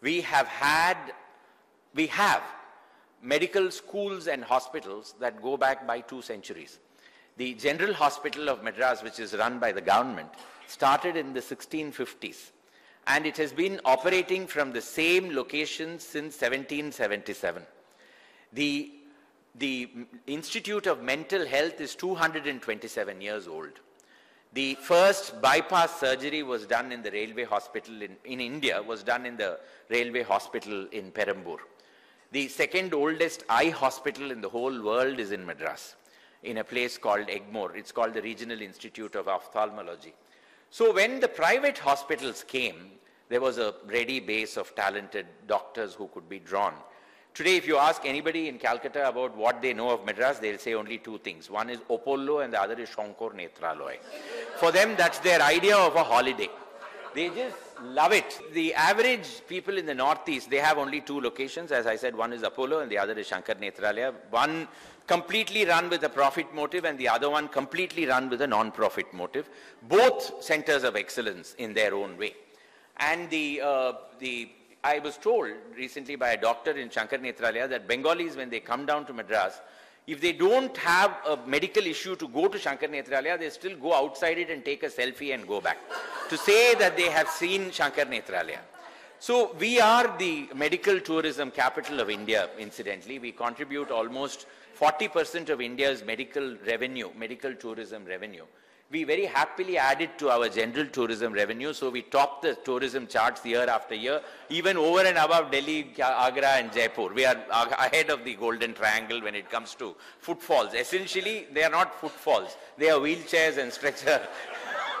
We have had, we have medical schools and hospitals that go back by two centuries. The General Hospital of Madras, which is run by the government, started in the 1650s and it has been operating from the same location since 1777. The, the Institute of Mental Health is 227 years old. The first bypass surgery was done in the railway hospital in, in India, was done in the railway hospital in Perambur. The second oldest eye hospital in the whole world is in Madras, in a place called Egmore. It's called the Regional Institute of Ophthalmology. So when the private hospitals came, there was a ready base of talented doctors who could be drawn. Today, if you ask anybody in Calcutta about what they know of Madras, they'll say only two things. One is Apollo and the other is Shankar Netralaya. For them, that's their idea of a holiday. They just love it. The average people in the Northeast, they have only two locations. As I said, one is Apollo and the other is Shankar Netralaya. One completely run with a profit motive and the other one completely run with a non-profit motive. Both centers of excellence in their own way. And the, uh, the I was told recently by a doctor in Shankar Netralaya that Bengalis, when they come down to Madras, If they don't have a medical issue to go to Shankar Netralaya, they still go outside it and take a selfie and go back to say that they have seen Shankar Netralaya. So we are the medical tourism capital of India, incidentally. We contribute almost 40% of India's medical revenue, medical tourism revenue. We very happily add it to our general tourism revenue, so we top the tourism charts year after year, even over and above Delhi, Agra and Jaipur. We are ahead of the Golden Triangle when it comes to footfalls. Essentially, they are not footfalls. They are wheelchairs and stretcher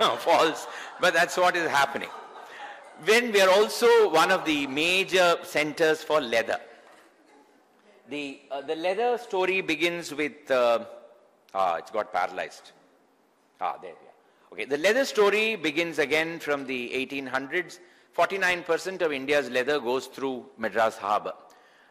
falls, but that's what is happening. When we are also one of the major centers for leather. The, uh, the leather story begins with, uh, ah, it's got paralyzed. Ah, there we are. Okay, the leather story begins again from the 1800s. 49% of India's leather goes through Madras Harbour.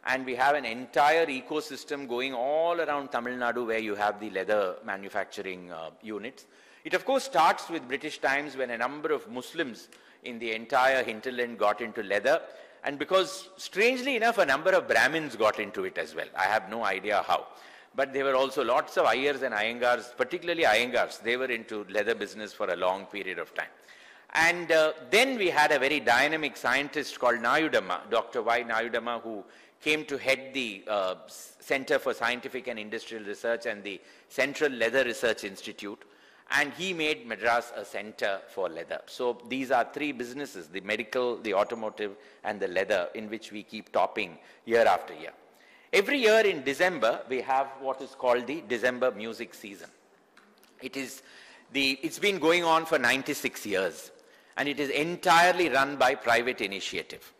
And we have an entire ecosystem going all around Tamil Nadu where you have the leather manufacturing uh, units. It of course starts with British times when a number of Muslims in the entire hinterland got into leather. And because, strangely enough, a number of Brahmins got into it as well. I have no idea how. But there were also lots of Iyers and Iyengars, particularly Iyengars. They were into leather business for a long period of time. And uh, then we had a very dynamic scientist called Nayudamma, Dr. Y. Nayudamma, who came to head the uh, Center for Scientific and Industrial Research and the Central Leather Research Institute and he made Madras a center for leather. So these are three businesses, the medical, the automotive, and the leather, in which we keep topping year after year. Every year in December, we have what is called the December music season. It is the, it's been going on for 96 years, and it is entirely run by private initiative.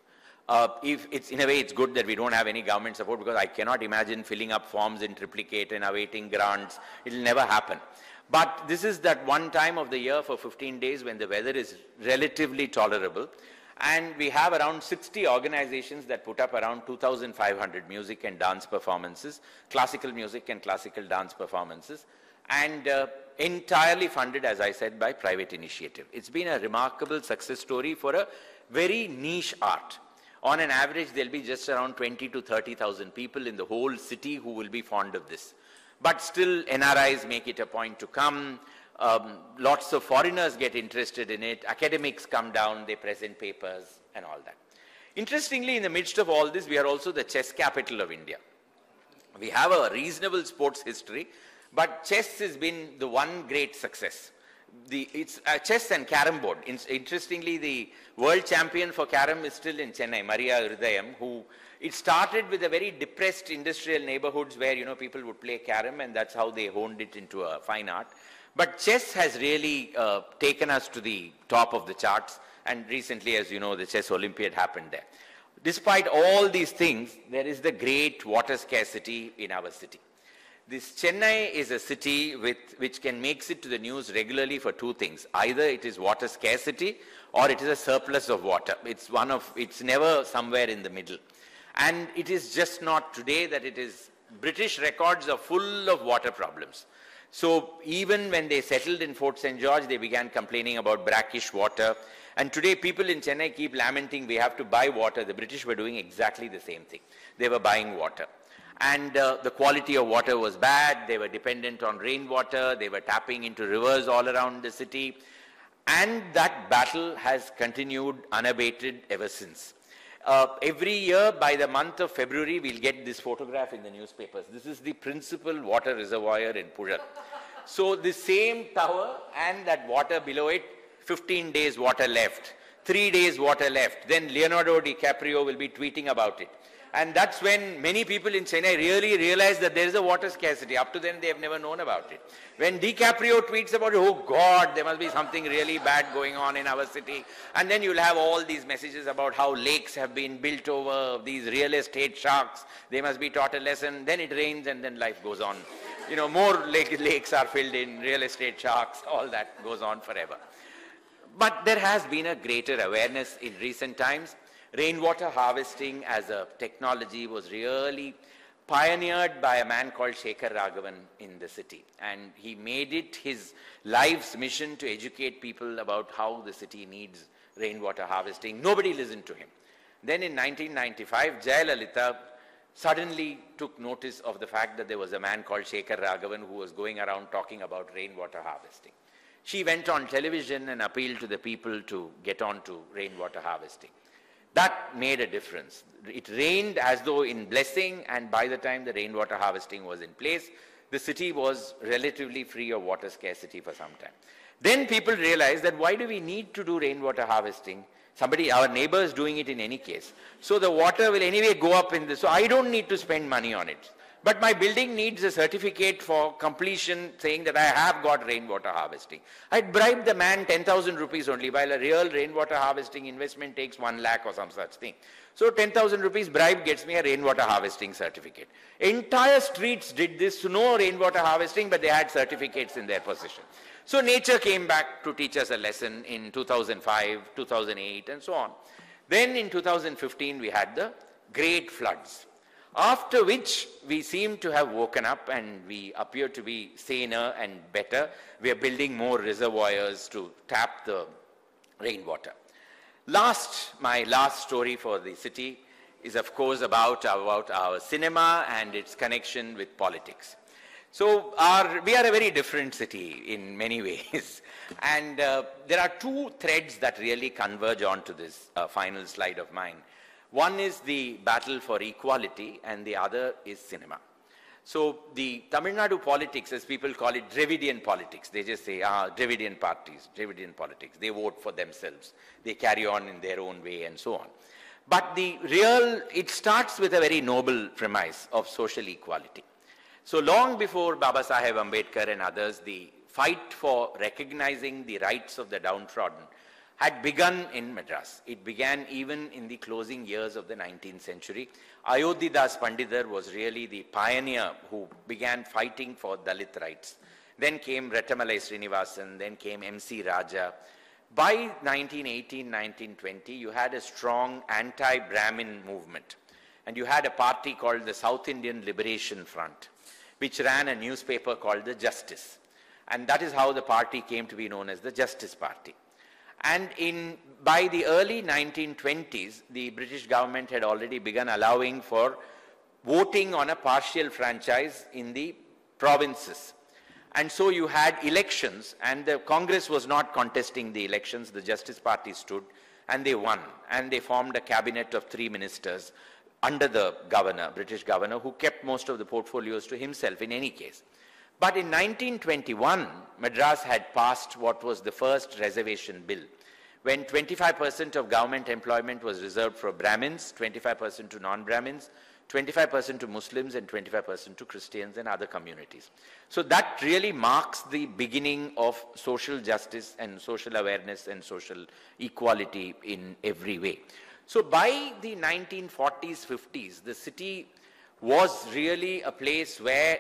Uh, if it's in a way, it's good that we don't have any government support because I cannot imagine filling up forms in triplicate and awaiting grants. It'll never happen. But this is that one time of the year for 15 days when the weather is relatively tolerable. And we have around 60 organizations that put up around 2,500 music and dance performances, classical music and classical dance performances, and uh, entirely funded, as I said, by private initiative. It's been a remarkable success story for a very niche art. On an average, there'll be just around 20 to 30,000 people in the whole city who will be fond of this. But still, NRIs make it a point to come. Um, lots of foreigners get interested in it. Academics come down, they present papers and all that. Interestingly, in the midst of all this, we are also the chess capital of India. We have a reasonable sports history, but chess has been the one great success. The, it's uh, chess and carom board. In, interestingly, the world champion for carom is still in Chennai, Maria Irudayam, who it started with a very depressed industrial neighborhoods where, you know, people would play carom and that's how they honed it into a fine art. But chess has really uh, taken us to the top of the charts. And recently, as you know, the Chess Olympiad happened there. Despite all these things, there is the great water scarcity in our city. This Chennai is a city with, which can make it to the news regularly for two things. Either it is water scarcity or it is a surplus of water. It's one of, it's never somewhere in the middle. And it is just not today that it is, British records are full of water problems. So even when they settled in Fort St. George, they began complaining about brackish water. And today people in Chennai keep lamenting we have to buy water. The British were doing exactly the same thing. They were buying water. And uh, the quality of water was bad. They were dependent on rainwater. They were tapping into rivers all around the city. And that battle has continued unabated ever since. Uh, every year by the month of February, we'll get this photograph in the newspapers. This is the principal water reservoir in Puzhal. So the same tower and that water below it, 15 days water left, three days water left. Then Leonardo DiCaprio will be tweeting about it. And that's when many people in Chennai really realize that there is a water scarcity. Up to then, they have never known about it. When DiCaprio tweets about, it, oh God, there must be something really bad going on in our city. And then you'll have all these messages about how lakes have been built over, these real estate sharks. They must be taught a lesson. Then it rains and then life goes on. You know, more lake, lakes are filled in, real estate sharks, all that goes on forever. But there has been a greater awareness in recent times Rainwater harvesting as a technology was really pioneered by a man called Shekhar Raghavan in the city. And he made it his life's mission to educate people about how the city needs rainwater harvesting. Nobody listened to him. Then in 1995, Jayalalitha suddenly took notice of the fact that there was a man called Shekhar Raghavan who was going around talking about rainwater harvesting. She went on television and appealed to the people to get on to rainwater harvesting. That made a difference. It rained as though in blessing, and by the time the rainwater harvesting was in place, the city was relatively free of water scarcity for some time. Then people realized that why do we need to do rainwater harvesting? Somebody, our neighbor is doing it in any case. So the water will anyway go up in this. So I don't need to spend money on it. But my building needs a certificate for completion saying that I have got rainwater harvesting. I'd bribe the man 10,000 rupees only, while a real rainwater harvesting investment takes 1 lakh or some such thing. So 10,000 rupees bribe gets me a rainwater harvesting certificate. Entire streets did this, no rainwater harvesting, but they had certificates in their possession. So nature came back to teach us a lesson in 2005, 2008, and so on. Then in 2015, we had the great floods. After which we seem to have woken up and we appear to be saner and better. We are building more reservoirs to tap the rainwater. Last, my last story for the city is of course about, about our cinema and its connection with politics. So our, we are a very different city in many ways. and uh, there are two threads that really converge onto this uh, final slide of mine. One is the battle for equality and the other is cinema. So the Tamil Nadu politics, as people call it, Dravidian politics, they just say, ah, Dravidian parties, Dravidian politics. They vote for themselves. They carry on in their own way and so on. But the real, it starts with a very noble premise of social equality. So long before Baba Saheb Ambedkar and others, the fight for recognizing the rights of the downtrodden had begun in Madras. It began even in the closing years of the 19th century. Ayodhyadas Pandidar was really the pioneer who began fighting for Dalit rights. Then came Rettamalai Srinivasan, then came M.C. Raja. By 1918-1920, you had a strong anti-Brahmin movement. And you had a party called the South Indian Liberation Front, which ran a newspaper called the Justice. And that is how the party came to be known as the Justice Party. And in, by the early 1920s, the British government had already begun allowing for voting on a partial franchise in the provinces. And so you had elections, and the Congress was not contesting the elections. The Justice Party stood, and they won. And they formed a cabinet of three ministers under the governor, British governor, who kept most of the portfolios to himself in any case. But in 1921, Madras had passed what was the first reservation bill, when 25% of government employment was reserved for Brahmins, 25% to non-Brahmins, 25% to Muslims and 25% to Christians and other communities. So that really marks the beginning of social justice and social awareness and social equality in every way. So by the 1940s, 50s, the city was really a place where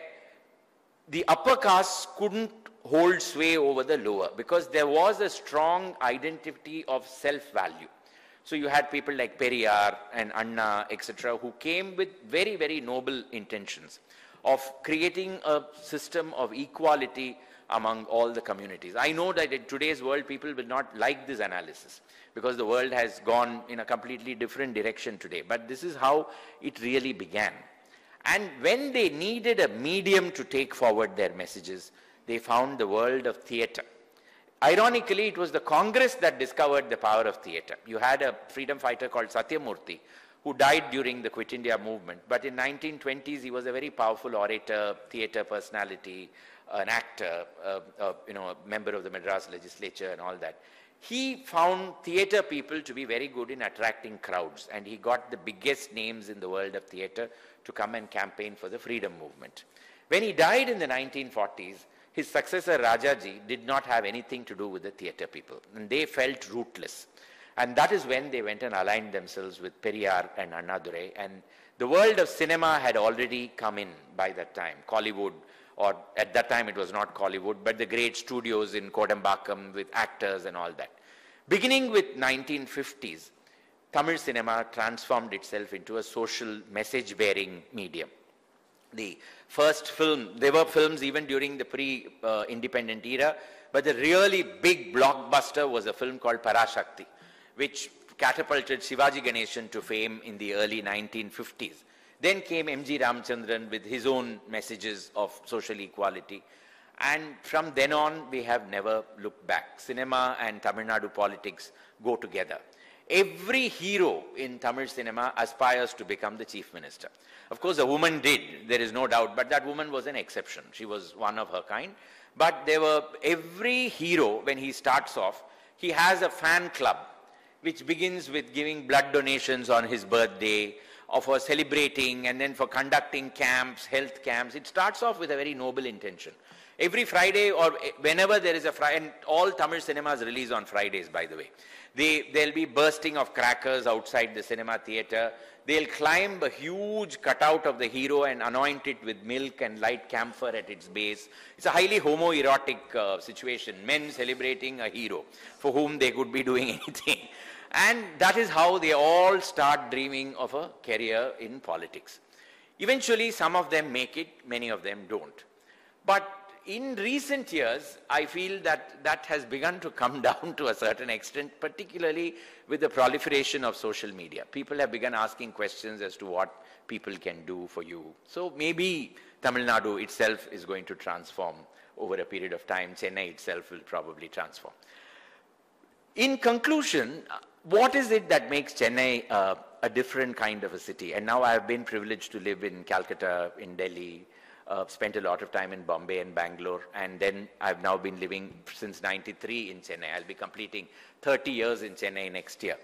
the upper castes couldn't hold sway over the lower because there was a strong identity of self-value. So you had people like Periyar and Anna, etc., who came with very, very noble intentions of creating a system of equality among all the communities. I know that in today's world, people will not like this analysis because the world has gone in a completely different direction today. But this is how it really began. And when they needed a medium to take forward their messages, they found the world of theatre. Ironically, it was the Congress that discovered the power of theatre. You had a freedom fighter called Satyamurthy who died during the Quit India movement. But in 1920s, he was a very powerful orator, theatre personality, an actor, uh, uh, you know, a member of the Madras legislature and all that. He found theatre people to be very good in attracting crowds, and he got the biggest names in the world of theatre to come and campaign for the freedom movement. When he died in the 1940s, his successor Rajaji did not have anything to do with the theatre people, and they felt rootless. And that is when they went and aligned themselves with Periyar and Annadurai. And the world of cinema had already come in by that time. Kollywood, or at that time it was not Kollywood, but the great studios in Kodambakkam with actors and all that. Beginning with 1950s, Tamil cinema transformed itself into a social message-bearing medium. The first film, there were films even during the pre-independent uh, era, but the really big blockbuster was a film called Parashakti, which catapulted Shivaji Ganeshan to fame in the early 1950s. Then came M.G. Ramachandran with his own messages of social equality. And from then on, we have never looked back. Cinema and Tamil Nadu politics go together. Every hero in Tamil cinema aspires to become the chief minister. Of course, a woman did, there is no doubt, but that woman was an exception. She was one of her kind. But there were, every hero, when he starts off, he has a fan club, which begins with giving blood donations on his birthday, or for celebrating, and then for conducting camps, health camps. It starts off with a very noble intention. Every Friday or whenever there is a Friday, and all Tamil cinemas release on Fridays, by the way. They, there'll be bursting of crackers outside the cinema theater. They'll climb a huge cutout of the hero and anoint it with milk and light camphor at its base. It's a highly homoerotic uh, situation. Men celebrating a hero for whom they could be doing anything. And that is how they all start dreaming of a career in politics. Eventually, some of them make it, many of them don't. But in recent years, I feel that that has begun to come down to a certain extent, particularly with the proliferation of social media. People have begun asking questions as to what people can do for you. So maybe Tamil Nadu itself is going to transform over a period of time. Chennai itself will probably transform. In conclusion, what is it that makes Chennai uh, a different kind of a city? And now I have been privileged to live in Calcutta, in Delhi, uh, spent a lot of time in Bombay and Bangalore, and then I've now been living since 93 in Chennai. I'll be completing 30 years in Chennai next year.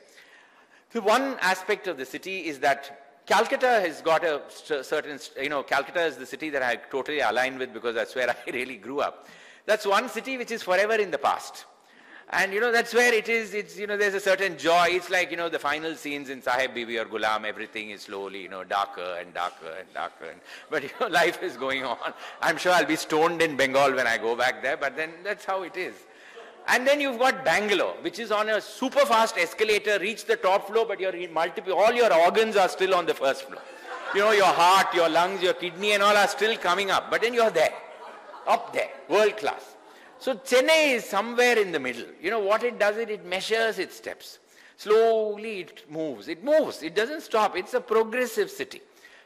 The one aspect of the city is that Calcutta has got a certain, you know, Calcutta is the city that I totally align with because that's where I really grew up. That's one city which is forever in the past. And you know, that's where it is, it's, you know, there's a certain joy. It's like, you know, the final scenes in Sahib Bibi Aur Ghulam, everything is slowly, you know, darker and darker and darker. And, but, you know, life is going on. I'm sure I'll be stoned in Bengal when I go back there, but then that's how it is. And then you've got Bangalore, which is on a super fast escalator, reach the top floor, but your multiple, all your organs are still on the first floor. You know, your heart, your lungs, your kidney and all are still coming up, but then you're there, up there, world class. So Chennai is somewhere in the middle. You know what it does? It, it measures its steps. Slowly it moves. It moves. It doesn't stop. It's a progressive city.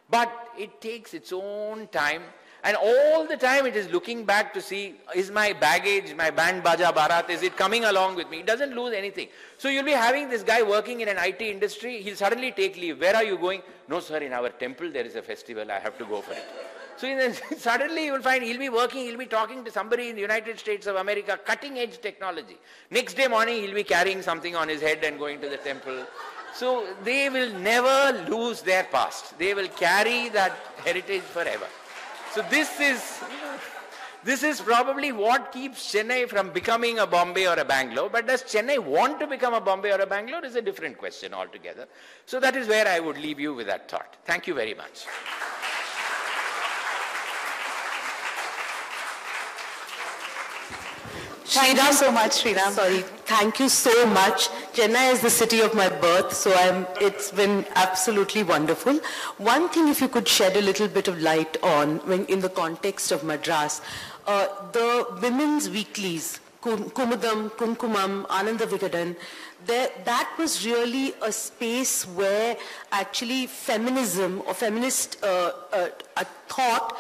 But it takes its own time. And all the time it is looking back to see, is my baggage, my band baja barat, is it coming along with me? It doesn't lose anything. So you'll be having this guy working in an IT industry. He'll suddenly take leave. Where are you going? No, sir, in our temple there is a festival. I have to go for it. So suddenly you will find he'll be working, he'll be talking to somebody in the United States of America, cutting edge technology. Next day morning he'll be carrying something on his head and going to the temple. So they will never lose their past. They will carry that heritage forever. So this is, this is probably what keeps Chennai from becoming a Bombay or a Bangalore. But does Chennai want to become a Bombay or a Bangalore is a different question altogether. So that is where I would leave you with that thought. Thank you very much. Thank you so much, Sriram. Sorry, thank you so much. Chennai is the city of my birth, so I'm, it's been absolutely wonderful. One thing, if you could shed a little bit of light on, when in the context of Madras, uh, the women's weeklies, Kumudam, Kumkumam, Ananda Vikatan, that was really a space where actually feminism or feminist uh, uh, thought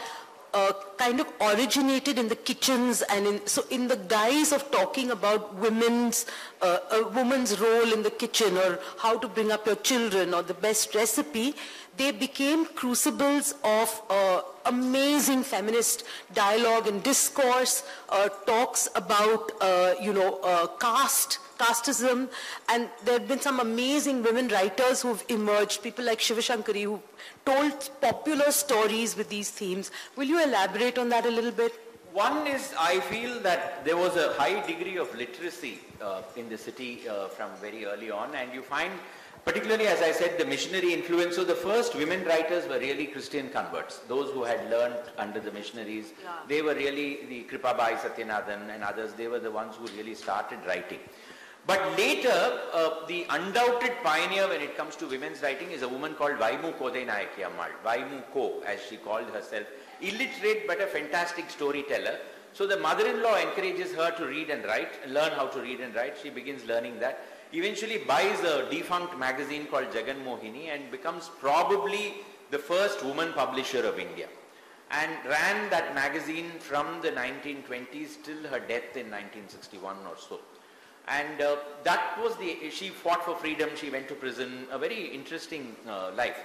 uh, kind of originated in the kitchens and in, so in the guise of talking about women's, uh, a woman's role in the kitchen or how to bring up your children or the best recipe, they became crucibles of uh, amazing feminist dialogue and discourse, uh, talks about, uh, you know, caste, casteism, and there have been some amazing women writers who've emerged, people like Shiva Shankari who told popular stories with these themes. Will you elaborate on that a little bit? One is, I feel that there was a high degree of literacy uh, in the city uh, from very early on, and you find, particularly as I said, the missionary influence. So the first women writers were really Christian converts, those who had learned under the missionaries. Yeah. They were really the Kripabai Satyanathan and others. They were the ones who really started writing. But later, uh, the undoubted pioneer when it comes to women's writing is a woman called Vaimu Kodainayaki Ammal. Vaimu Ko, as she called herself. Illiterate but a fantastic storyteller. So the mother-in-law encourages her to read and write, learn how to read and write. She begins learning that. Eventually buys a defunct magazine called Jagan Mohini and becomes probably the first woman publisher of India and ran that magazine from the 1920s till her death in 1961 or so. And uh, that was the, she fought for freedom, she went to prison, a very interesting uh, life.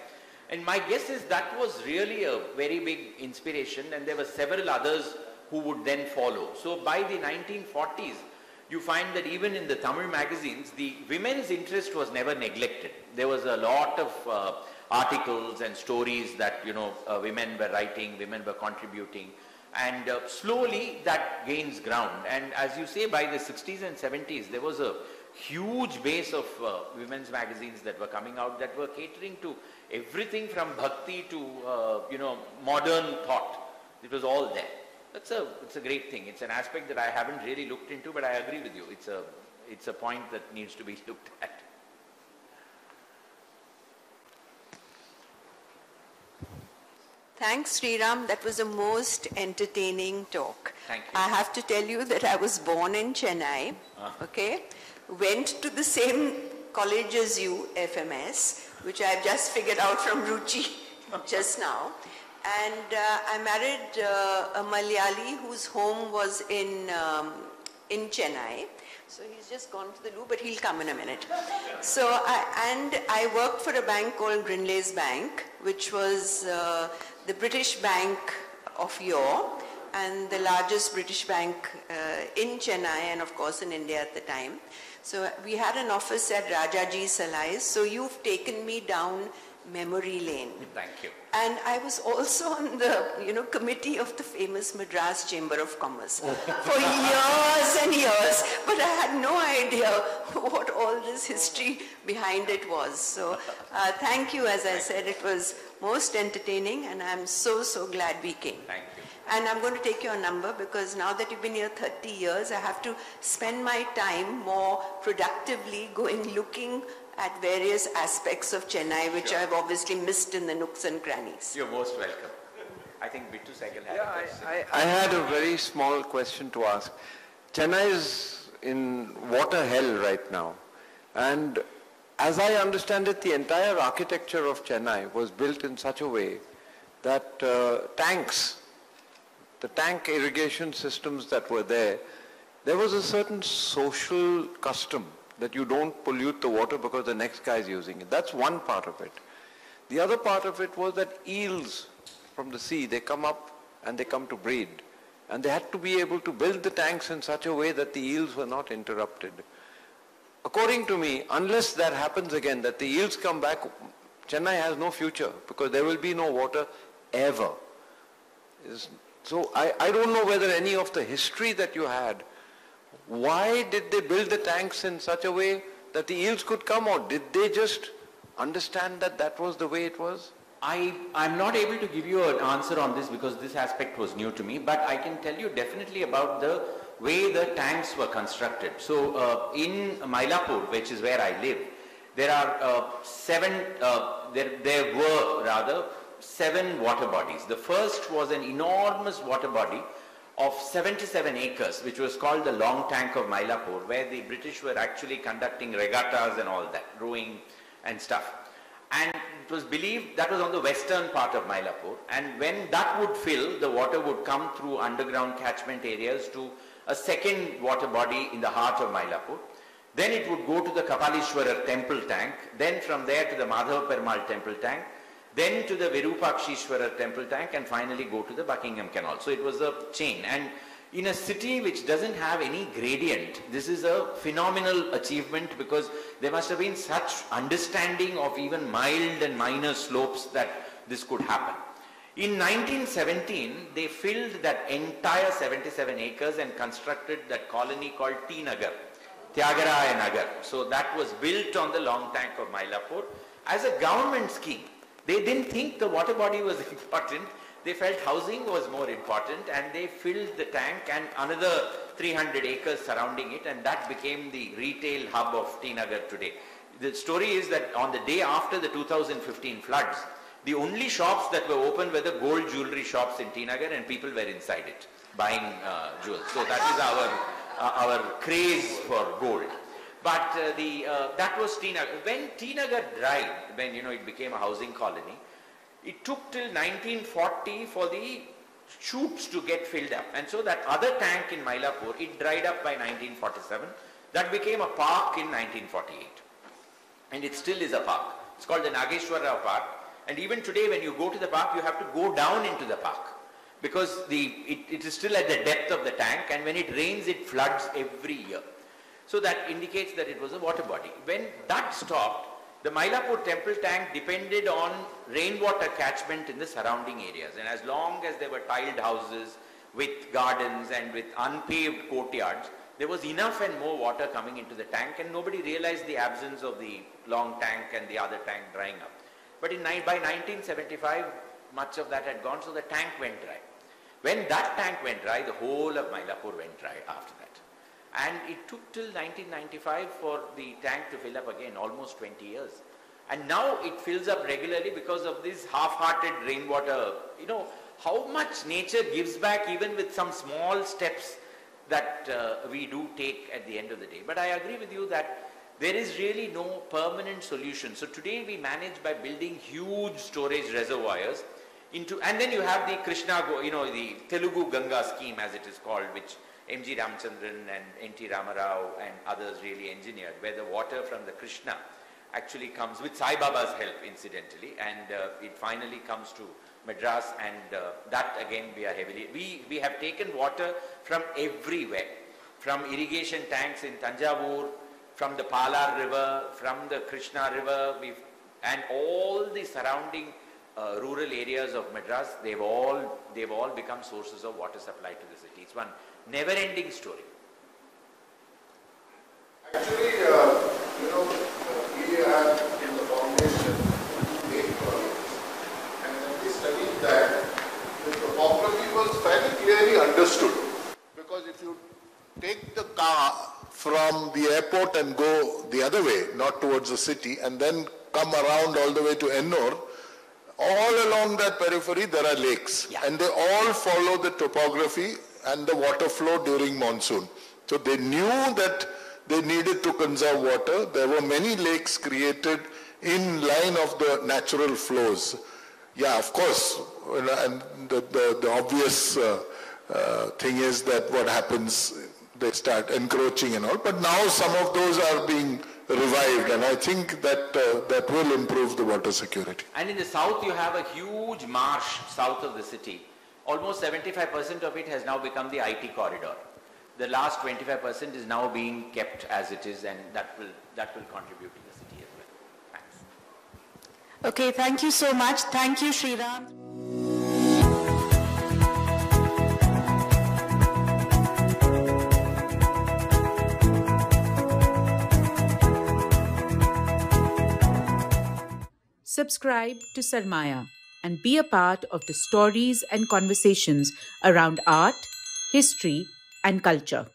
And my guess is that was really a very big inspiration and there were several others who would then follow. So by the 1940s, you find that even in the Tamil magazines, the women's interest was never neglected. There was a lot of uh, articles and stories that, you know, uh, women were writing, women were contributing. And uh, slowly that gains ground. And as you say, by the 60s and 70s, there was a huge base of uh, women's magazines that were coming out that were catering to everything from bhakti to, uh, you know, modern thought. It was all there. That's a, it's a great thing. It's an aspect that I haven't really looked into, but I agree with you. It's a, it's a point that needs to be looked at. Thanks, Sriram. That was a most entertaining talk. Thank you. I have to tell you that I was born in Chennai, okay? Went to the same college as you, FMS, which I've just figured out from Ruchi just now. And uh, I married uh, a Malayali whose home was in, um, in Chennai. So he's just gone to the loo, but he'll come in a minute. So I, and I worked for a bank called Grindlays Bank, which was uh, the British bank of yore and the largest British bank uh, in Chennai and of course in India at the time. So we had an office at Rajaji Salais. So you've taken me down memory lane. Thank you. And I was also on the, you know, committee of the famous Madras Chamber of Commerce for years and years. But I had no idea what all this history behind it was. So uh, thank you. As I said, it was most entertaining and I'm so, so glad we came. Thank you. And I'm going to take your number because now that you've been here 30 years, I have to spend my time more productively going looking at various aspects of Chennai, which I've obviously missed in the nooks and crannies. You're most welcome. I think Bittu Sehgal had a Yeah, question. I, I, I had a very small question to ask. Chennai is in water hell right now. And as I understand it, the entire architecture of Chennai was built in such a way that uh, tanks, the tank irrigation systems that were there, there was a certain social custom that you don't pollute the water because the next guy is using it. That's one part of it. The other part of it was that eels from the sea, they come up and they come to breed. And they had to be able to build the tanks in such a way that the eels were not interrupted. According to me, unless that happens again, that the eels come back, Chennai has no future because there will be no water ever. So I, I don't know whether any of the history that you had, why did they build the tanks in such a way that the eels could come or did they just understand that that was the way it was? I, I'm not able to give you an answer on this because this aspect was new to me, but I can tell you definitely about the way the tanks were constructed. So uh, in Mylapore, which is where I live, there are uh, seven, uh, there, there were rather seven water bodies. The first was an enormous water body of 77 acres, which was called the Long Tank of Mylapore, where the British were actually conducting regattas and all that, rowing and stuff. And it was believed that was on the western part of Mylapore. And when that would fill, the water would come through underground catchment areas to a second water body in the heart of Mylapore. Then it would go to the Kapalishwara temple tank. Then from there to the Madhava Perumal temple tank. Then to the Virupakshishwara temple tank and finally go to the Buckingham Canal. So it was a chain. And in a city which doesn't have any gradient, this is a phenomenal achievement because there must have been such understanding of even mild and minor slopes that this could happen. In 1917, they filled that entire 77 acres and constructed that colony called T Nagar, Tyagaraya Nagar. So that was built on the long tank of Mylapore as a government scheme. They didn't think the water body was important. They felt housing was more important and they filled the tank and another 300 acres surrounding it and that became the retail hub of T Nagar today. The story is that on the day after the 2015 floods, the only shops that were open were the gold jewelry shops in T Nagar and people were inside it buying uh, jewels. So that is our, uh, our craze for gold. But uh, the, uh, that was T Nagar. When T Nagar died, when you know it became a housing colony, It took till 1940 for the chutes to get filled up. And so that other tank in Mylapore, it dried up by 1947. That became a park in 1948. And it still is a park. It's called the Nageshwara Park. And even today when you go to the park, you have to go down into the park because the, it, it is still at the depth of the tank and when it rains, it floods every year. So that indicates that it was a water body. When that stopped, the Mylapore temple tank depended on rainwater catchment in the surrounding areas. And as long as there were tiled houses with gardens and with unpaved courtyards, there was enough and more water coming into the tank and nobody realized the absence of the long tank and the other tank drying up. But in, by 1975, much of that had gone, so the tank went dry. When that tank went dry, the whole of Mylapore went dry after that. And it took till 1995 for the tank to fill up again, almost 20 years. And now it fills up regularly because of this half-hearted rainwater. You know, how much nature gives back even with some small steps that uh, we do take at the end of the day. But I agree with you that there is really no permanent solution. So today we manage by building huge storage reservoirs into, and then you have the Krishna, you know, the Telugu Ganga scheme as it is called, which M.G. Ramachandran and N.T. Ramarao and others really engineered, where the water from the Krishna actually comes with Sai Baba's help, incidentally, and uh, it finally comes to Madras, and uh, that again we are heavily. We we have taken water from everywhere, from irrigation tanks in Tanjavur, from the Palar River, from the Krishna River, and all the surrounding uh, rural areas of Madras, they've all they've all become sources of water supply to the city. It's one never-ending story. Actually, uh, you know, we have in the foundation and we studied that, the topography was fairly clearly understood. Because if you take the car from the airport and go the other way, not towards the city, and then come around all the way to Ennore, all along that periphery there are lakes Yeah. and they all follow the topography and the water flow during monsoon. So they knew that they needed to conserve water. There were many lakes created in line of the natural flows. Yeah, of course, and the, the, the obvious uh, uh, thing is that what happens, they start encroaching and all, but now some of those are being revived and I think that uh, that will improve the water security. And in the south, you have a huge marsh south of the city. Almost 75% of it has now become the IT corridor. The last 25% is now being kept as it is, and that will that will contribute to the city as well. Thanks. Okay, thank you so much. Thank you, Sriram. Subscribe to Sarmaya and be a part of the stories and conversations around art, history, and culture.